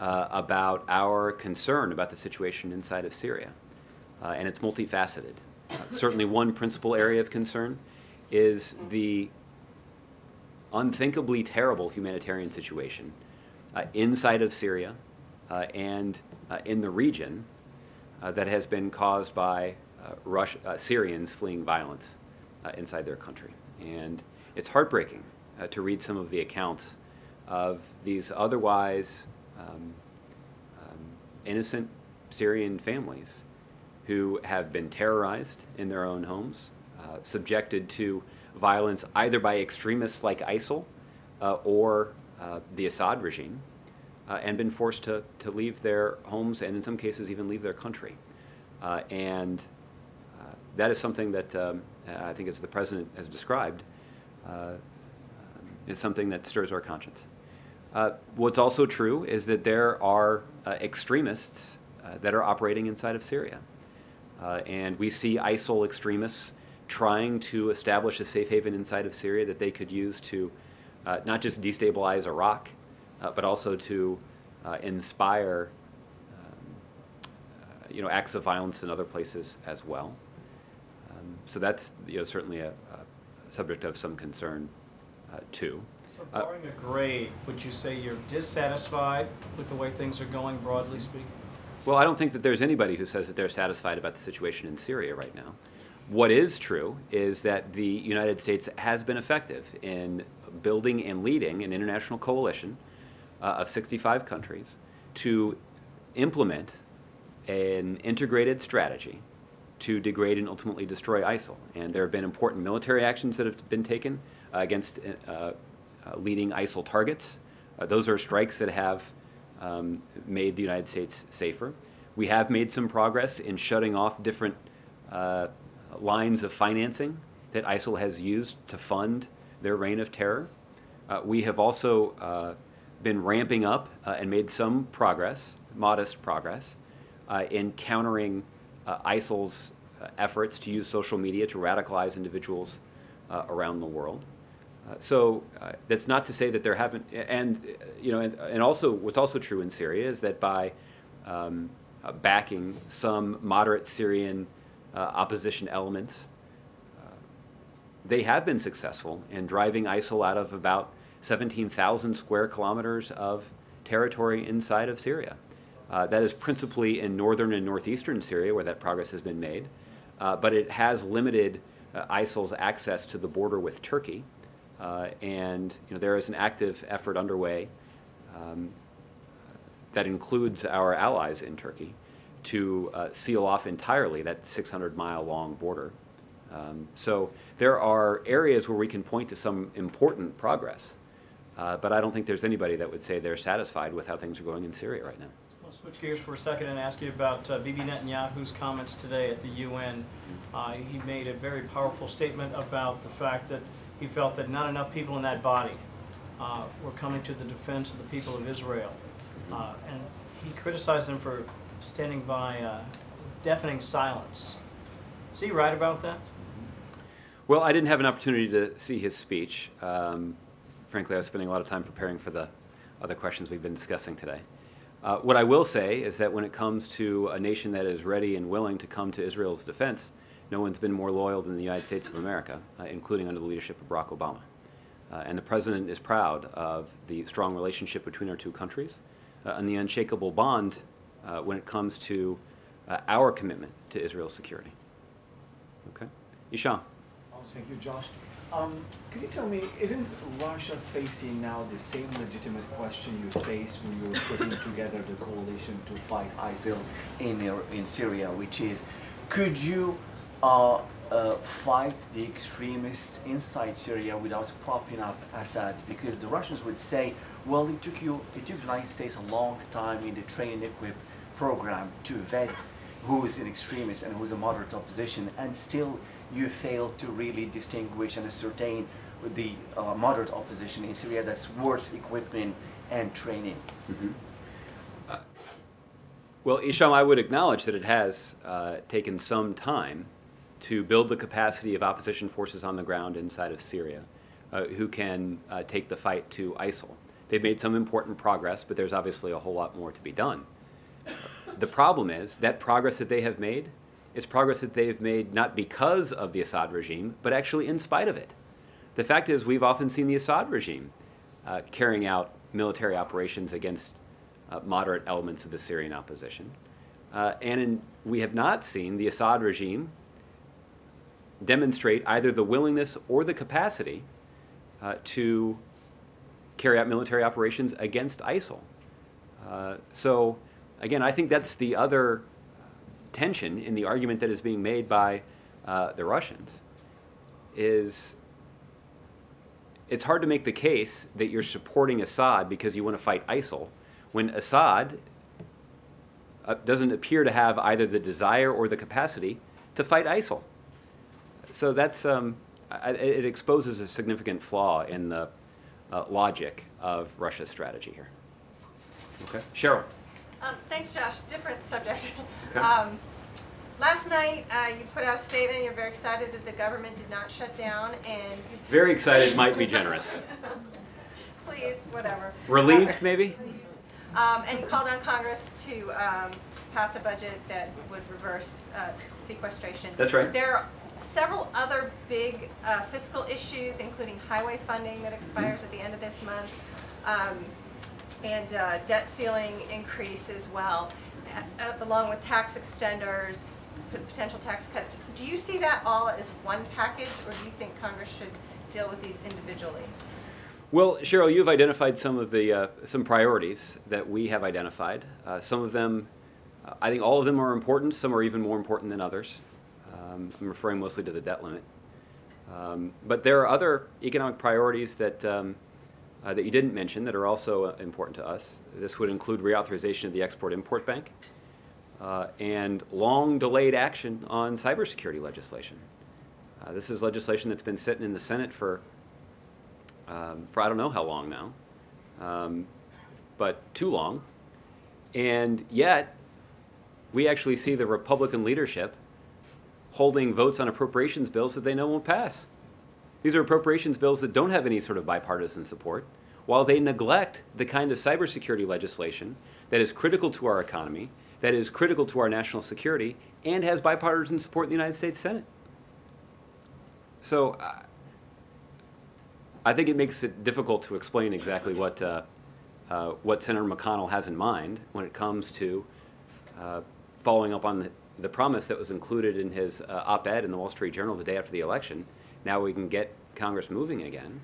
uh, about our concern about the situation inside of Syria. Uh, and it's multifaceted. Uh, certainly, one principal area of concern is the unthinkably terrible humanitarian situation uh, inside of Syria uh, and in the region that has been caused by uh, Syrians fleeing violence inside their country. And it's heartbreaking uh, to read some of the accounts of these otherwise um, um, innocent Syrian families who have been terrorized in their own homes, uh, subjected to violence either by extremists like ISIL uh, or uh, the Assad regime, uh, and been forced to, to leave their homes and in some cases even leave their country. Uh, and that is something that um, I think, as the president has described, is something that stirs our conscience. Uh, what's also true is that there are uh, extremists uh, that are operating inside of Syria. Uh, and we see ISIL extremists trying to establish a safe haven inside of Syria that they could use to uh, not just destabilize Iraq, but also to inspire um, you know, acts of violence in other places as well. Um, so that's you know, certainly a, a subject of some concern uh, too. So Uh, barring a grade, would you say you're dissatisfied with the way things are going, broadly speaking? Well, I don't think that there's anybody who says that they're satisfied about the situation in Syria right now. What is true is that the United States has been effective in building and leading an international coalition uh, of 65 countries to implement an integrated strategy to degrade and ultimately destroy ISIL. And there have been important military actions that have been taken against uh, uh, leading ISIL targets. Uh, those are strikes that have um, made the United States safer. We have made some progress in shutting off different uh, lines of financing that ISIL has used to fund their reign of terror. Uh, we have also uh, been ramping up and made some progress, modest progress, in countering ISIL's efforts to use social media to radicalize individuals around the world. Uh, so uh, that's not to say that there haven't, and you know, and, and also what's also true in Syria is that by um, uh, backing some moderate Syrian uh, opposition elements, uh, they have been successful in driving ISIL out of about 17,000 square kilometers of territory inside of Syria. That is principally in northern and northeastern Syria where that progress has been made, but it has limited ISIL's access to the border with Turkey. Uh, and you know, there is an active effort underway um, that includes our allies in Turkey to uh, seal off entirely that 600 mile long border. Um, so there are areas where we can point to some important progress, uh, but I don't think there's anybody that would say they're satisfied with how things are going in Syria right now. I'll switch gears for a second and ask you about uh, Bibi Netanyahu's comments today at the UN. Uh, he made a very powerful statement about the fact that he felt that not enough people in that body uh, were coming to the defense of the people of Israel. Uh, and he criticized them for standing by uh, deafening silence. Is he right about that? Well, I didn't have an opportunity to see his speech. Um, frankly, I was spending a lot of time preparing for the other questions we've been discussing today. Uh, what I will say is that when it comes to a nation that is ready and willing to come to Israel's defense, no one's been more loyal than the United States of America, uh, including under the leadership of Barack Obama. Uh, and the president is proud of the strong relationship between our two countries uh, and the unshakable bond uh, when it comes to uh, our commitment to Israel's security. Okay? Isham. Oh, thank you, Josh. Um, could you tell me, isn't Russia facing now the same legitimate question you faced when you were putting together the coalition to fight ISIL in, in Syria, which is, could you uh, uh, fight the extremists inside Syria without propping up Assad? Because the Russians would say, well, it took you, it took the United States a long time in the train and equip program to vet who's an extremist and who's a moderate opposition, and still you fail to really distinguish and ascertain the uh, moderate opposition in Syria that's worth equipping and training. Well, Isham, I would acknowledge that it has uh, taken some time to build the capacity of opposition forces on the ground inside of Syria uh, who can uh, take the fight to ISIL. They've made some important progress, but there's obviously a whole lot more to be done. The problem is that progress that they have made is progress that they've made not because of the Assad regime, but actually in spite of it. The fact is, we've often seen the Assad regime uh, carrying out military operations against uh, moderate elements of the Syrian opposition. Uh, and in, we have not seen the Assad regime demonstrate either the willingness or the capacity uh, to carry out military operations against ISIL. Uh, so, again, I think that's the other tension in the argument that is being made by uh, the Russians. Is it's hard to make the case that you're supporting Assad because you want to fight ISIL when Assad uh, doesn't appear to have either the desire or the capacity to fight ISIL. So that's um, I, it exposes a significant flaw in the uh, logic of Russia's strategy here. Okay, Cheryl. Um, thanks, Josh. Different subject. Okay. Um, last night, uh, you put out a statement. You're very excited that the government did not shut down, and Very excited might be generous. please, whatever. Relieved, maybe? Um, and you called on Congress to um, pass a budget that would reverse uh, sequestration. That's right. There are several other big uh, fiscal issues, including highway funding that expires at the end of this month, um, and uh, debt ceiling increase as well, along with tax extenders, potential tax cuts. Do you see that all as one package, or do you think Congress should deal with these individually? Well, Cheryl, you've identified some of the uh, some priorities that we have identified. Uh, some of them, uh, I think, all of them are important. Some are even more important than others. Um, I'm referring mostly to the debt limit. Um, but there are other economic priorities that um, uh, that you didn't mention that are also uh, important to us. This would include reauthorization of the Export-Import Bank uh, and long-delayed action on cybersecurity legislation. Uh, this is legislation that's been sitting in the Senate for um, for I don't know how long now, um, but too long. And yet, we actually see the Republican leadership holding votes on appropriations bills that they know won't pass. These are appropriations bills that don't have any sort of bipartisan support, while they neglect the kind of cybersecurity legislation that is critical to our economy, that is critical to our national security, and has bipartisan support in the United States Senate. So, uh, I think it makes it difficult to explain exactly what uh, uh, what Senator McConnell has in mind when it comes to uh, following up on the, the, promise that was included in his uh, op-ed in the Wall Street Journal the day after the election. Now we can get Congress moving again.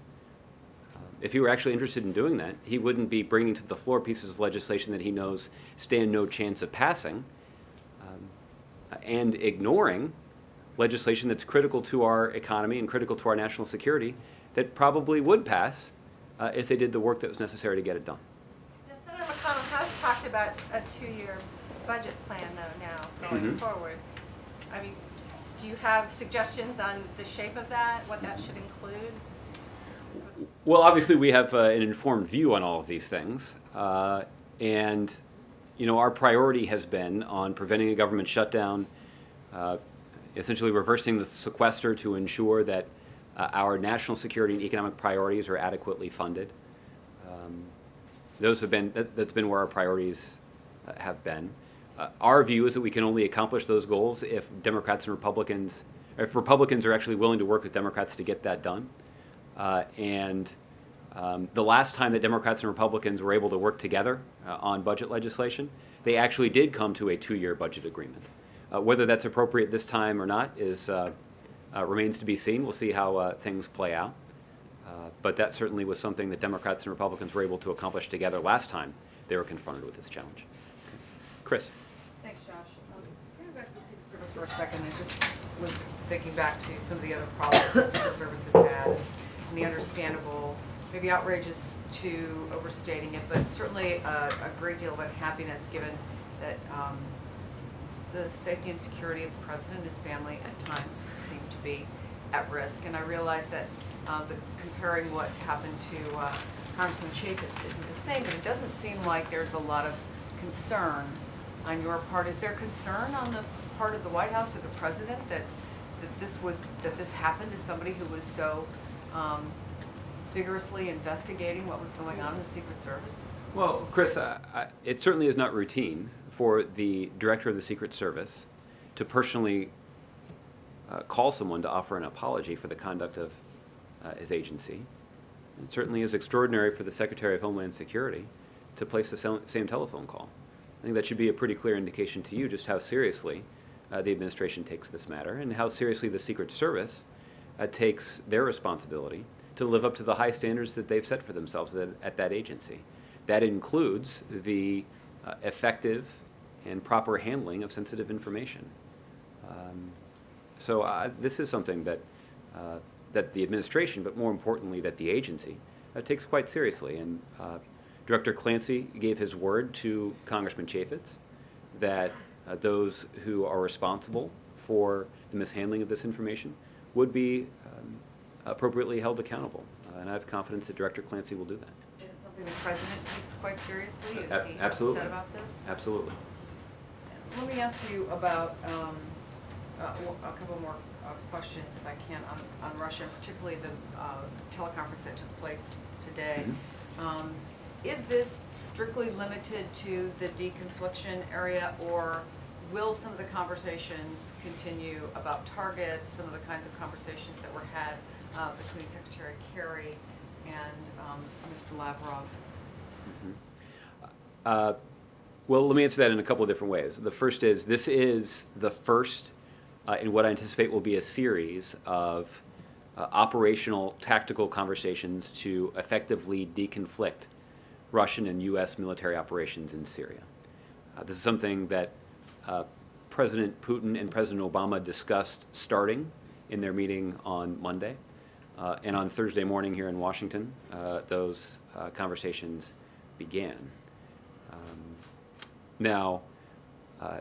Uh, if he were actually interested in doing that, he wouldn't be bringing to the floor pieces of legislation that he knows stand no chance of passing, um, and ignoring legislation that's critical to our economy and critical to our national security that probably would pass uh, if they did the work that was necessary to get it done. Now, Senator McConnell has talked about a two-year budget plan, though, now, going Mhm. forward. I mean, do you have suggestions on the shape of that, what that should include? This is what- Well, obviously, we have uh, an informed view on all of these things. Uh, and, you know, our priority has been on preventing a government shutdown, uh, essentially reversing the sequester to ensure that uh, our national security and economic priorities are adequately funded. Um, those have been, that, that's been where our priorities uh, have been. Uh, our view is that we can only accomplish those goals if Democrats and Republicans, if Republicans are actually willing to work with Democrats to get that done. Uh, and um, the last time that Democrats and Republicans were able to work together uh, on budget legislation, they actually did come to a two-year budget agreement. Uh, whether that's appropriate this time or not is, uh, uh, remains to be seen. We'll see how things play out. But that certainly was something that Democrats and Republicans were able to accomplish together last time they were confronted with this challenge. Chris. Thanks, Josh. Um, Going back to for a second, I just was thinking back to some of the other problems the Secret had, and the understandable, maybe outrageous to overstating it, but certainly a, a great deal of unhappiness given that um, the safety and security of the president and his family at times seem to be at risk. And I realize that uh, the, comparing what happened to uh, Congressman Chaffetz isn't the same, but it doesn't seem like there's a lot of concern on your part. Is there concern on the part of the White House or the president that, that this was, that this happened to somebody who was so um, vigorously investigating what was going on in the Secret Service? Well, Chris, I, it certainly is not routine for the director of the Secret Service to personally uh, call someone to offer an apology for the conduct of uh, his agency. It certainly is extraordinary for the Secretary of Homeland Security to place the same- telephone call. I think that should be a pretty clear indication to you just how seriously the administration takes this matter and how seriously the Secret Service uh, takes their responsibility to live up to the high standards that they've set for themselves at, at that agency. That includes the uh, effective and proper handling of sensitive information. Um, so uh, this is something that, uh, that the administration, but more importantly, that the agency uh, takes quite seriously. And uh, Director Clancy gave his word to Congressman Chaffetz that uh, those who are responsible for the mishandling of this information would be um, appropriately held accountable. Uh, and I have confidence that Director Clancy will do that. Is it something the president takes quite seriously? Is he absolutely. upset about this? Absolutely. Let me ask you about um, uh, a couple more uh, questions, if I can, on, on Russia, and particularly the uh, teleconference that took place today. Mm-hmm. Um, Is this strictly limited to the deconfliction area, or will some of the conversations continue about targets, some of the kinds of conversations that were had uh, between Secretary Kerry and um, Mr. Lavrov? Uh, well, let me answer that in a couple of different ways. The first is this is the first uh, in what I anticipate will be a series of uh, operational tactical conversations to effectively deconflict Russian and U.S. military operations in Syria. Uh, this is something that uh, President Putin and President Obama discussed starting in their meeting on Monday. Uh, and on Thursday morning here in Washington, uh, those uh, conversations began. Um, now, uh,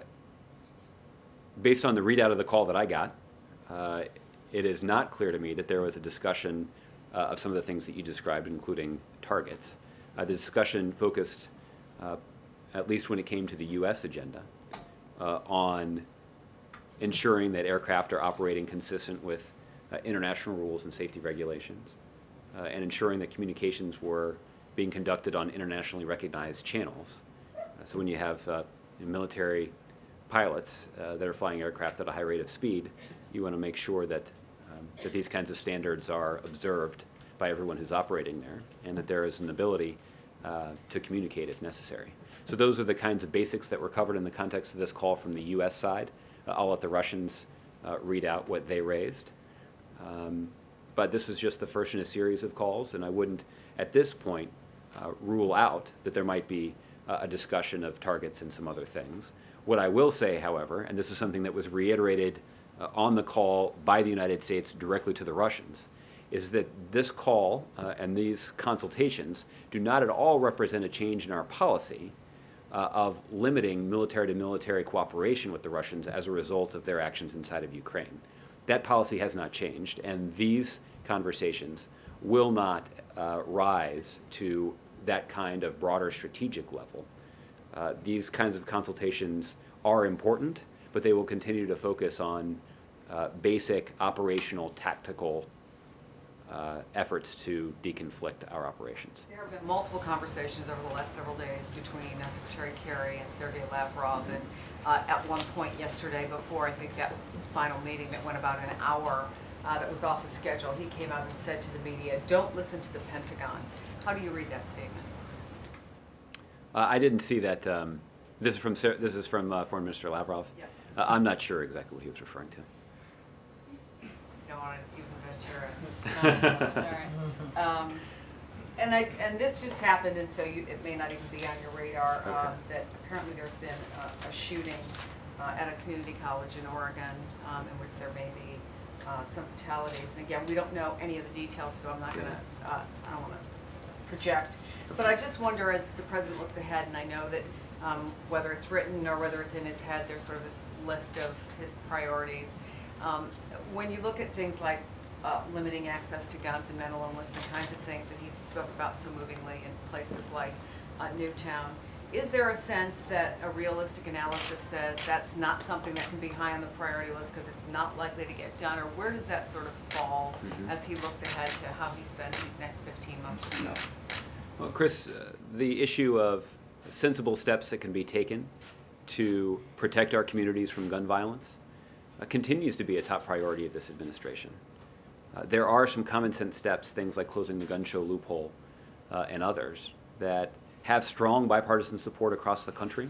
based on the readout of the call that I got, it is not clear to me that there was a discussion of some of the things that you described, including targets. Uh, the discussion focused, uh, at least when it came to the U.S. agenda, uh, on ensuring that aircraft are operating consistent with international rules and safety regulations, and ensuring that communications were being conducted on internationally recognized channels. So when you have military pilots uh, that are flying aircraft at a high rate of speed, you want to make sure that, um, that these kinds of standards are observed by everyone who's operating there, and that there is an ability uh, to communicate if necessary. So those are the kinds of basics that were covered in the context of this call from the U.S. side. Uh, I'll let the Russians uh, read out what they raised. Um, but this is just the first in a series of calls, and I wouldn't, at this point, uh, rule out that there might be uh, a discussion of targets and some other things. What I will say, however, and this is something that was reiterated uh, on the call by the United States directly to the Russians, is that this call uh, and these consultations do not at all represent a change in our policy uh, of limiting military to military cooperation with the Russians as a result of their actions inside of Ukraine. That policy has not changed, and these conversations will not uh, rise to that kind of broader strategic level. Uh, these kinds of consultations are important, but they will continue to focus on uh, basic operational, tactical uh, efforts to deconflict our operations. There have been multiple conversations over the last several days between uh, Secretary Kerry and Sergei Lavrov, and uh, at one point yesterday, before I think that final meeting that went about an hour, uh, that was off the schedule, he came out and said to the media, "Don't listen to the Pentagon." How do you read that statement? Uh, I didn't see that. Um, this is from this is from uh, Foreign Minister Lavrov. Yeah. I'm not sure exactly what he was referring to. Don't want to even venture. No, All right. Um, And I, and this just happened, and so you, it may not even be on your radar, uh, Okay. that apparently there's been a, a shooting uh, at a community college in Oregon, um, in which there may be uh, some fatalities. And again, we don't know any of the details, so I'm not gonna, uh, I don't wanna project. But I just wonder, as the president looks ahead, and I know that um, whether it's written or whether it's in his head, there's sort of this list of his priorities. Um, When you look at things like uh, limiting access to guns and mental illness, the kinds of things that he spoke about so movingly in places like uh, Newtown, is there a sense that a realistic analysis says that's not something that can be high on the priority list because it's not likely to get done? Or where does that sort of fall Mhm. as he looks ahead to how he spends these next fifteen months or so? Well, Chris, uh, the issue of sensible steps that can be taken to protect our communities from gun violence uh, continues to be a top priority of this administration. Uh, there are some common sense steps, things like closing the gun show loophole uh, and others, that have strong bipartisan support across the country.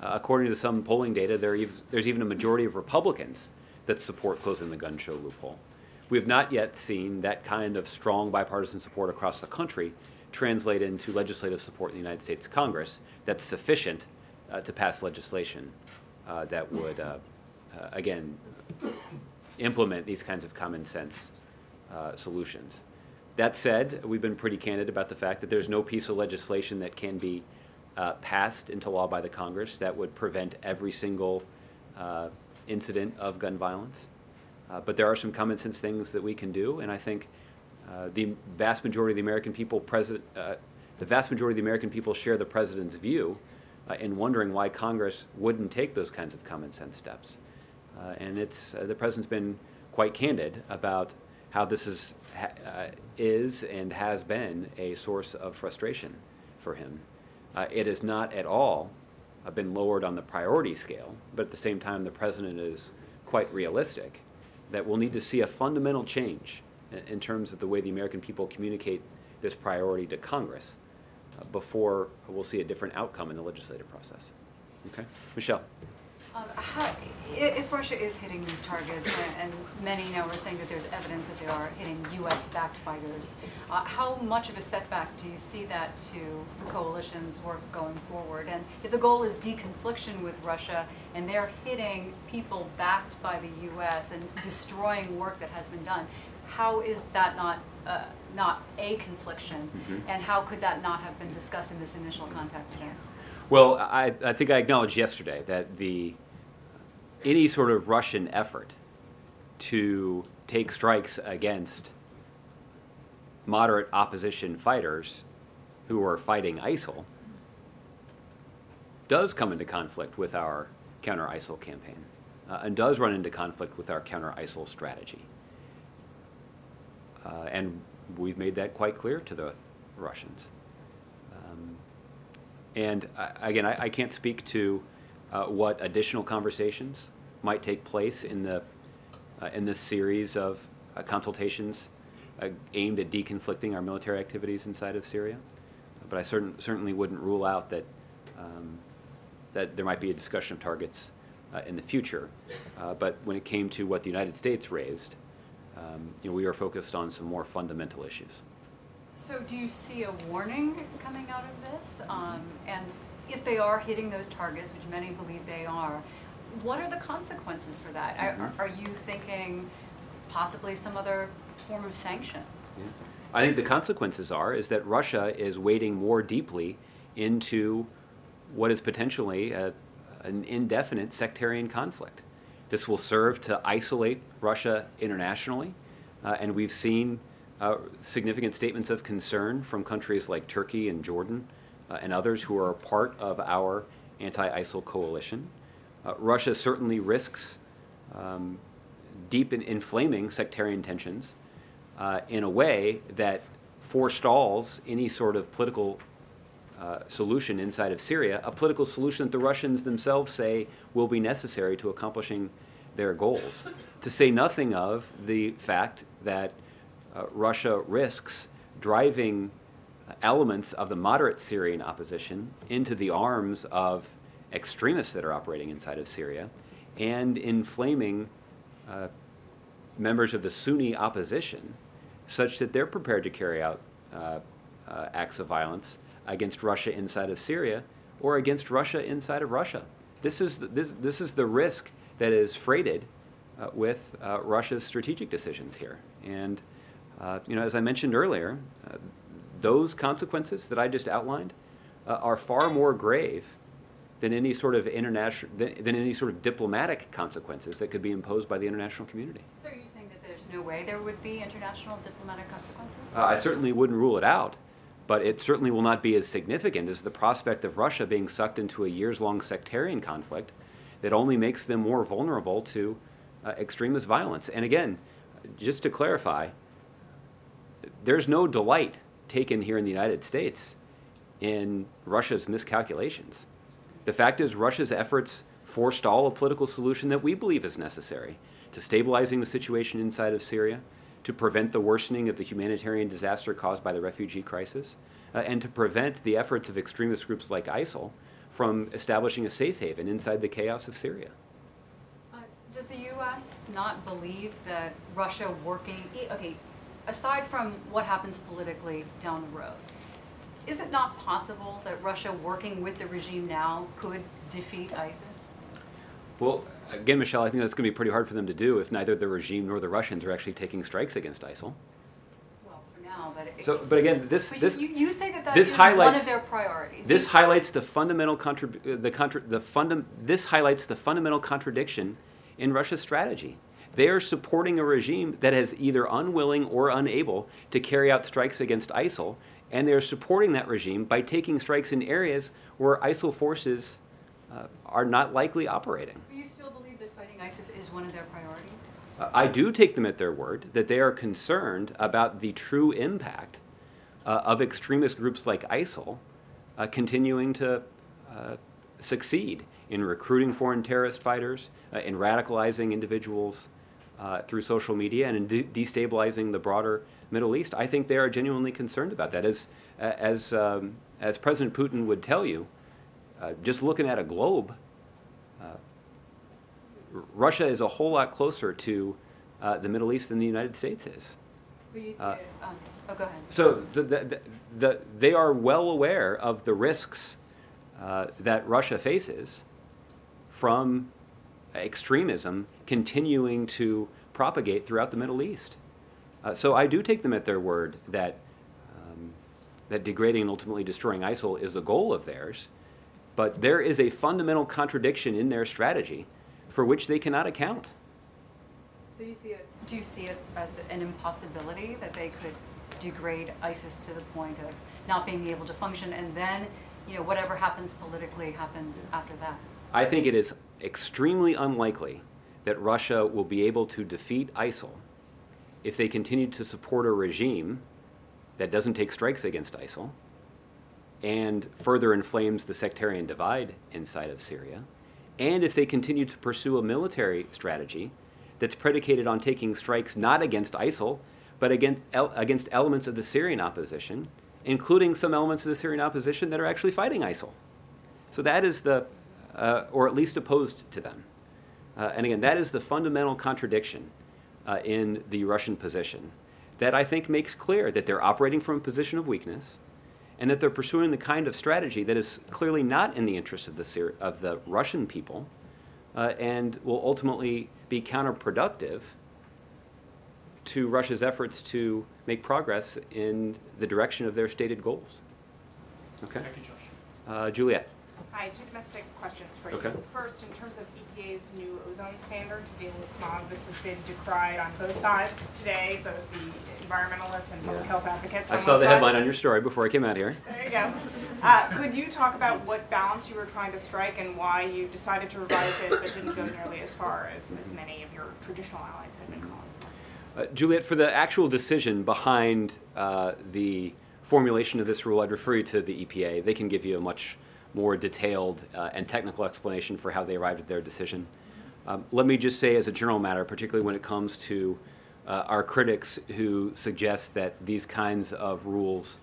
Uh, according to some polling data, there is, there's even a majority of Republicans that support closing the gun show loophole. We have not yet seen that kind of strong bipartisan support across the country translate into legislative support in the United States Congress that's sufficient uh, to pass legislation uh, that would, again, implement these kinds of common sense uh, solutions. That said, we've been pretty candid about the fact that there's no piece of legislation that can be uh, passed into law by the Congress that would prevent every single uh, incident of gun violence. Uh, but there are some common sense things that we can do, and I think uh, the vast majority of the American people, uh, the vast majority of the American people share the president's view in wondering why Congress wouldn't take those kinds of common sense steps. And it's the president's been quite candid about how this is uh, is and has been a source of frustration for him. Uh, it has not at all uh, been lowered on the priority scale, but at the same time, the president is quite realistic that we'll need to see a fundamental change in, in terms of the way the American people communicate this priority to Congress uh, before we'll see a different outcome in the legislative process. Okay, Michelle. Um, how, if Russia is hitting these targets, and- and many now are saying that there's evidence that they are hitting U.S.-backed fighters, uh, how much of a setback do you see that to the coalition's work going forward? And if the goal is deconfliction with Russia, and they're hitting people backed by the U.S. and destroying work that has been done, how is that not, uh, not a confliction? Mhm. And how could that not have been discussed in this initial contact today? Well, I, I think I acknowledged yesterday that the any sort of Russian effort to take strikes against moderate opposition fighters who are fighting ISIL does come into conflict with our counter ISIL campaign uh, and does run into conflict with our counter ISIL strategy. Uh, and we've made that quite clear to the Russians. Um, and I, again, I, I can't speak to uh, what additional conversations might take place in the uh, in this series of uh, consultations uh, aimed at deconflicting our military activities inside of Syria. But I certain, certainly wouldn't rule out that um, that there might be a discussion of targets uh, in the future. Uh, but when it came to what the United States raised, um, you know, we were focused on some more fundamental issues. So do you see a warning coming out of this? Um, and if they are hitting those targets, which many believe they are, what are the consequences for that? Are, Mhm. are you thinking possibly some other form of sanctions? Yeah. I think the consequences are is that Russia is wading more deeply into what is potentially a, an indefinite sectarian conflict. This will serve to isolate Russia internationally, uh, and we've seen uh, significant statements of concern from countries like Turkey and Jordan uh, and others who are a part of our anti-ISIL coalition. Uh, Russia certainly risks um, deep in inflaming sectarian tensions uh, in a way that forestalls any sort of political uh, solution inside of Syria, a political solution that the Russians themselves say will be necessary to accomplishing their goals. to say nothing of the fact that uh, Russia risks driving elements of the moderate Syrian opposition into the arms of extremists that are operating inside of Syria and inflaming uh, members of the Sunni opposition such that they're prepared to carry out uh, uh, acts of violence against Russia inside of Syria or against Russia inside of Russia. This is the, this, this is the risk that is freighted uh, with uh, Russia's strategic decisions here. And uh, you know, as I mentioned earlier, those consequences that I just outlined are far more grave than any sort of international than, than any sort of diplomatic consequences that could be imposed by the international community. So are you saying that there's no way there would be international diplomatic consequences? Uh, I certainly wouldn't rule it out, but it certainly will not be as significant as the prospect of Russia being sucked into a years-long sectarian conflict that only makes them more vulnerable to uh, extremist violence. And again, just to clarify, there's no delight taken here in the United States in Russia's miscalculations. The fact is, Russia's efforts forestall a political solution that we believe is necessary to stabilizing the situation inside of Syria, to prevent the worsening of the humanitarian disaster caused by the refugee crisis, uh, and to prevent the efforts of extremist groups like ISIL from establishing a safe haven inside the chaos of Syria. Uh, Does the U.S. not believe that Russia working, okay, aside from what happens politically down the road, is it not possible that Russia working with the regime now could defeat ISIS? Well, again, Michelle, I think that's going to be pretty hard for them to do if neither the regime nor the Russians are actually taking strikes against ISIL. Well, for now, but it. So, but again, this But this you, you say that that this is one of their priorities. this highlights the fundamental contrib- uh, the contra- the fundam- this highlights the fundamental contradiction in Russia's strategy. They are supporting a regime that is either unwilling or unable to carry out strikes against ISIL, and they are supporting that regime by taking strikes in areas where ISIL forces uh, are not likely operating. Do you still believe that fighting ISIS is one of their priorities? Uh, I do take them at their word that they are concerned about the true impact uh, of extremist groups like ISIL uh, continuing to uh, succeed in recruiting foreign terrorist fighters, uh, in radicalizing individuals uh, through social media, and in de- destabilizing the broader Middle East. I think they are genuinely concerned about that. As, as, um, as President Putin would tell you, uh, just looking at a globe, Russia is a whole lot closer to uh, the Middle East than the United States is. But you see Uh, um, oh, go ahead. So the, the, the, the, they are well aware of the risks uh, that Russia faces from extremism continuing to propagate throughout the Middle East. Uh, so I do take them at their word that, um, that degrading and ultimately destroying ISIL is a goal of theirs, but there is a fundamental contradiction in their strategy for which they cannot account. So you see it, do you see it as an impossibility that they could degrade ISIS to the point of not being able to function and then, you know, whatever happens politically happens after that? I think it is extremely unlikely that Russia will be able to defeat ISIL if they continue to support a regime that doesn't take strikes against ISIL and further inflames the sectarian divide inside of Syria, and if they continue to pursue a military strategy that's predicated on taking strikes not against ISIL, but against, against elements of the Syrian opposition, including some elements of the Syrian opposition that are actually fighting ISIL. So that is the, uh, or at least opposed to them. Uh, and again, that is the fundamental contradiction uh, in the Russian position that I think makes clear that they're operating from a position of weakness and that they're pursuing the kind of strategy that is clearly not in the interest of the, Syri- of the Russian people uh, and will ultimately be counterproductive to Russia's efforts to make progress in the direction of their stated goals. Okay? Thank you, Josh. Uh, Juliet. Hi, two domestic questions for you. Okay. First, in terms of EPA's new ozone standard to deal with smog, this has been decried on both sides today, both the environmentalists and public Yeah. health advocates I saw the side. headline on your story before I came out here. There you go. Uh, could you talk about what balance you were trying to strike and why you decided to revise it but didn't go nearly as far as, as many of your traditional allies had been calling for? Uh, Juliet, for the actual decision behind uh, the formulation of this rule, I'd refer you to the EPA. They can give you a much more detailed uh, and technical explanation for how they arrived at their decision. Um, let me just say, as a general matter, particularly when it comes to uh, our critics who suggest that these kinds of rules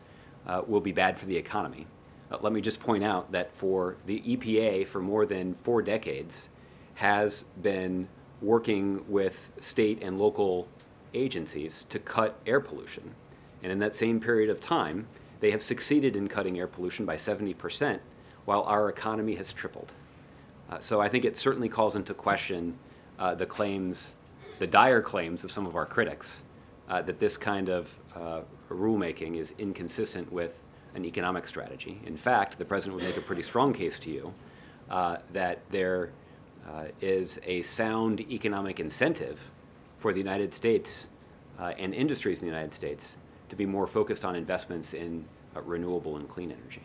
uh, will be bad for the economy, uh, let me just point out that for the EPA, for more than four decades, has been working with state and local agencies to cut air pollution. And in that same period of time, they have succeeded in cutting air pollution by 70%, while our economy has tripled. Uh, so I think it certainly calls into question uh, the claims, the dire claims of some of our critics, uh, that this kind of uh, rulemaking is inconsistent with an economic strategy. In fact, the president would make a pretty strong case to you uh, that there uh, is a sound economic incentive for the United States and industries in the United States to be more focused on investments in renewable and clean energy.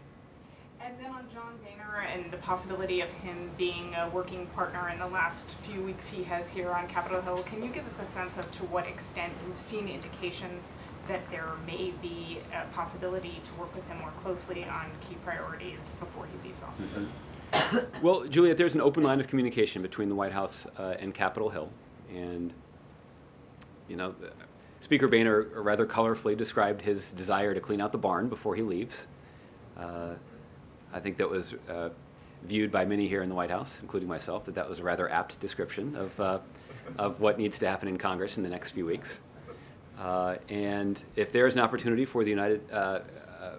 And then on John Boehner and the possibility of him being a working partner in the last few weeks he has here on Capitol Hill, can you give us a sense of to what extent we've seen indications that there may be a possibility to work with him more closely on key priorities before he leaves office? Well, Juliet, there's an open line of communication between the White House uh, and Capitol Hill. And, you know, Speaker Boehner rather colorfully described his desire to clean out the barn before he leaves. Uh, I think that was uh, viewed by many here in the White House, including myself, that that was a rather apt description of, uh, of what needs to happen in Congress in the next few weeks. Uh, and if there is an opportunity for the United, uh, uh,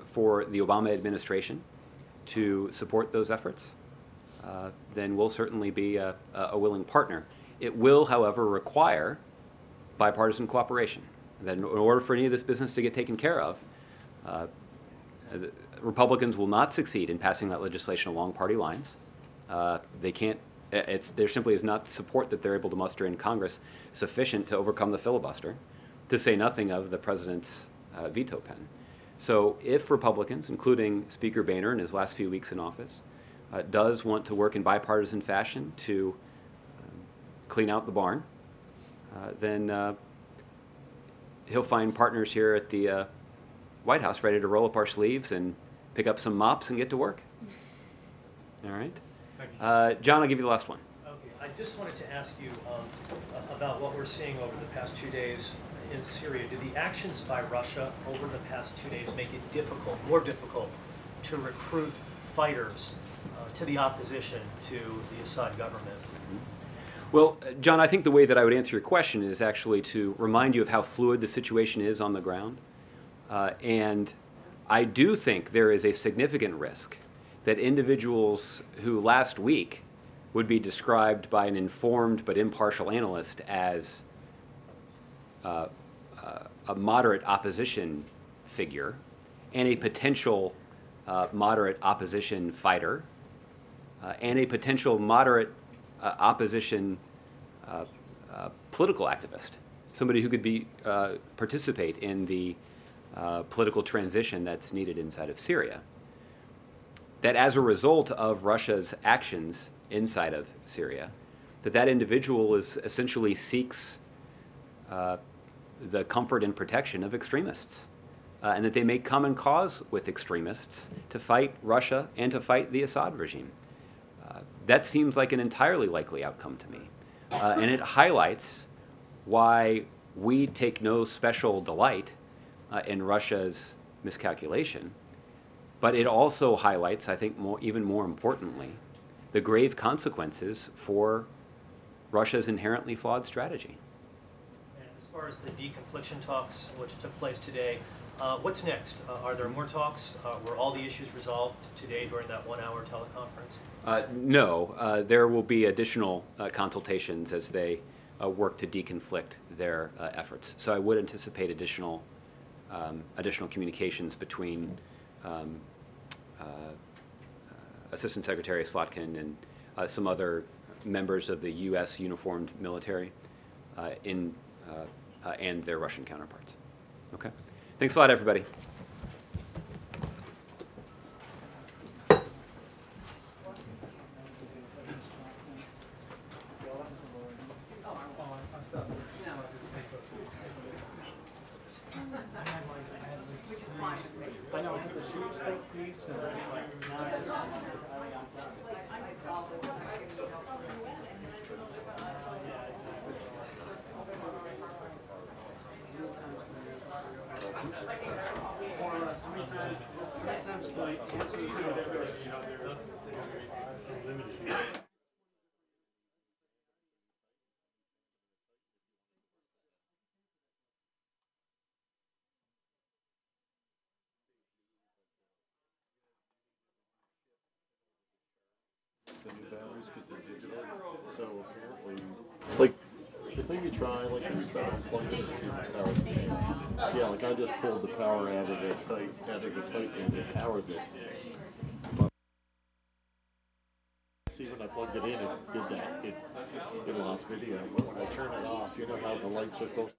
for the Obama administration to support those efforts, uh, then we'll certainly be a, a willing partner. It will, however, require bipartisan cooperation. That in order for any of this business to get taken care of, uh, Republicans will not succeed in passing that legislation along party lines. Uh, they can't. It's there simply is not support that they're able to muster in Congress sufficient to overcome the filibuster, to say nothing of the president's uh, veto pen. So, if Republicans, including Speaker Boehner in his last few weeks in office, uh, does want to work in bipartisan fashion to um, clean out the barn, uh, then uh, he'll find partners here at the uh, White House ready to roll up our sleeves and pick up some mops and get to work. All right. Uh, John, I'll give you the last one. Okay, I just wanted to ask you um, about what we're seeing over the past two days in Syria. Do the actions by Russia over the past two days make it difficult, more difficult, to recruit fighters uh, to the opposition to the Assad government? Well, John, I think the way that I would answer your question is actually to remind you of how fluid the situation is on the ground. Uh, and I do think there is a significant risk that individuals who last week would be described by an informed but impartial analyst as uh, uh, a moderate opposition figure and a potential uh, moderate opposition fighter uh, and a potential moderate uh, opposition uh, political activist, somebody who could be participate in the political transition that's needed inside of Syria that as a result of Russia's actions inside of Syria, that that individual is essentially seeks uh, the comfort and protection of extremists, uh, and that they make common cause with extremists to fight Russia and to fight the Assad regime. Uh, that seems like an entirely likely outcome to me, uh, and it highlights why we take no special delight uh, in Russia's miscalculation but it also highlights, I think, more, even more importantly, the grave consequences for Russia's inherently flawed strategy. And as far as the deconfliction talks, which took place today, uh, what's next? Uh, are there more talks? Uh, were all the issues resolved today during that one-hour teleconference? Uh, no, uh, there will be additional uh, consultations as they work to deconflict their efforts. So I would anticipate additional um, additional communications between um, uh, uh, Assistant Secretary Slotkin and uh, some other members of the U.S. uniformed military in, and their Russian counterparts. Okay? Thanks a lot, everybody. The new batteries because they're digital. So apparently, like the thing you try, like you start unplugging it, see if power's. Yeah, like I just pulled the power out of the tight, out of the tight end, it powers it. But See, when I plugged it in, it did that. It, it lost video. But when I turn it off, you know how the lights are supposed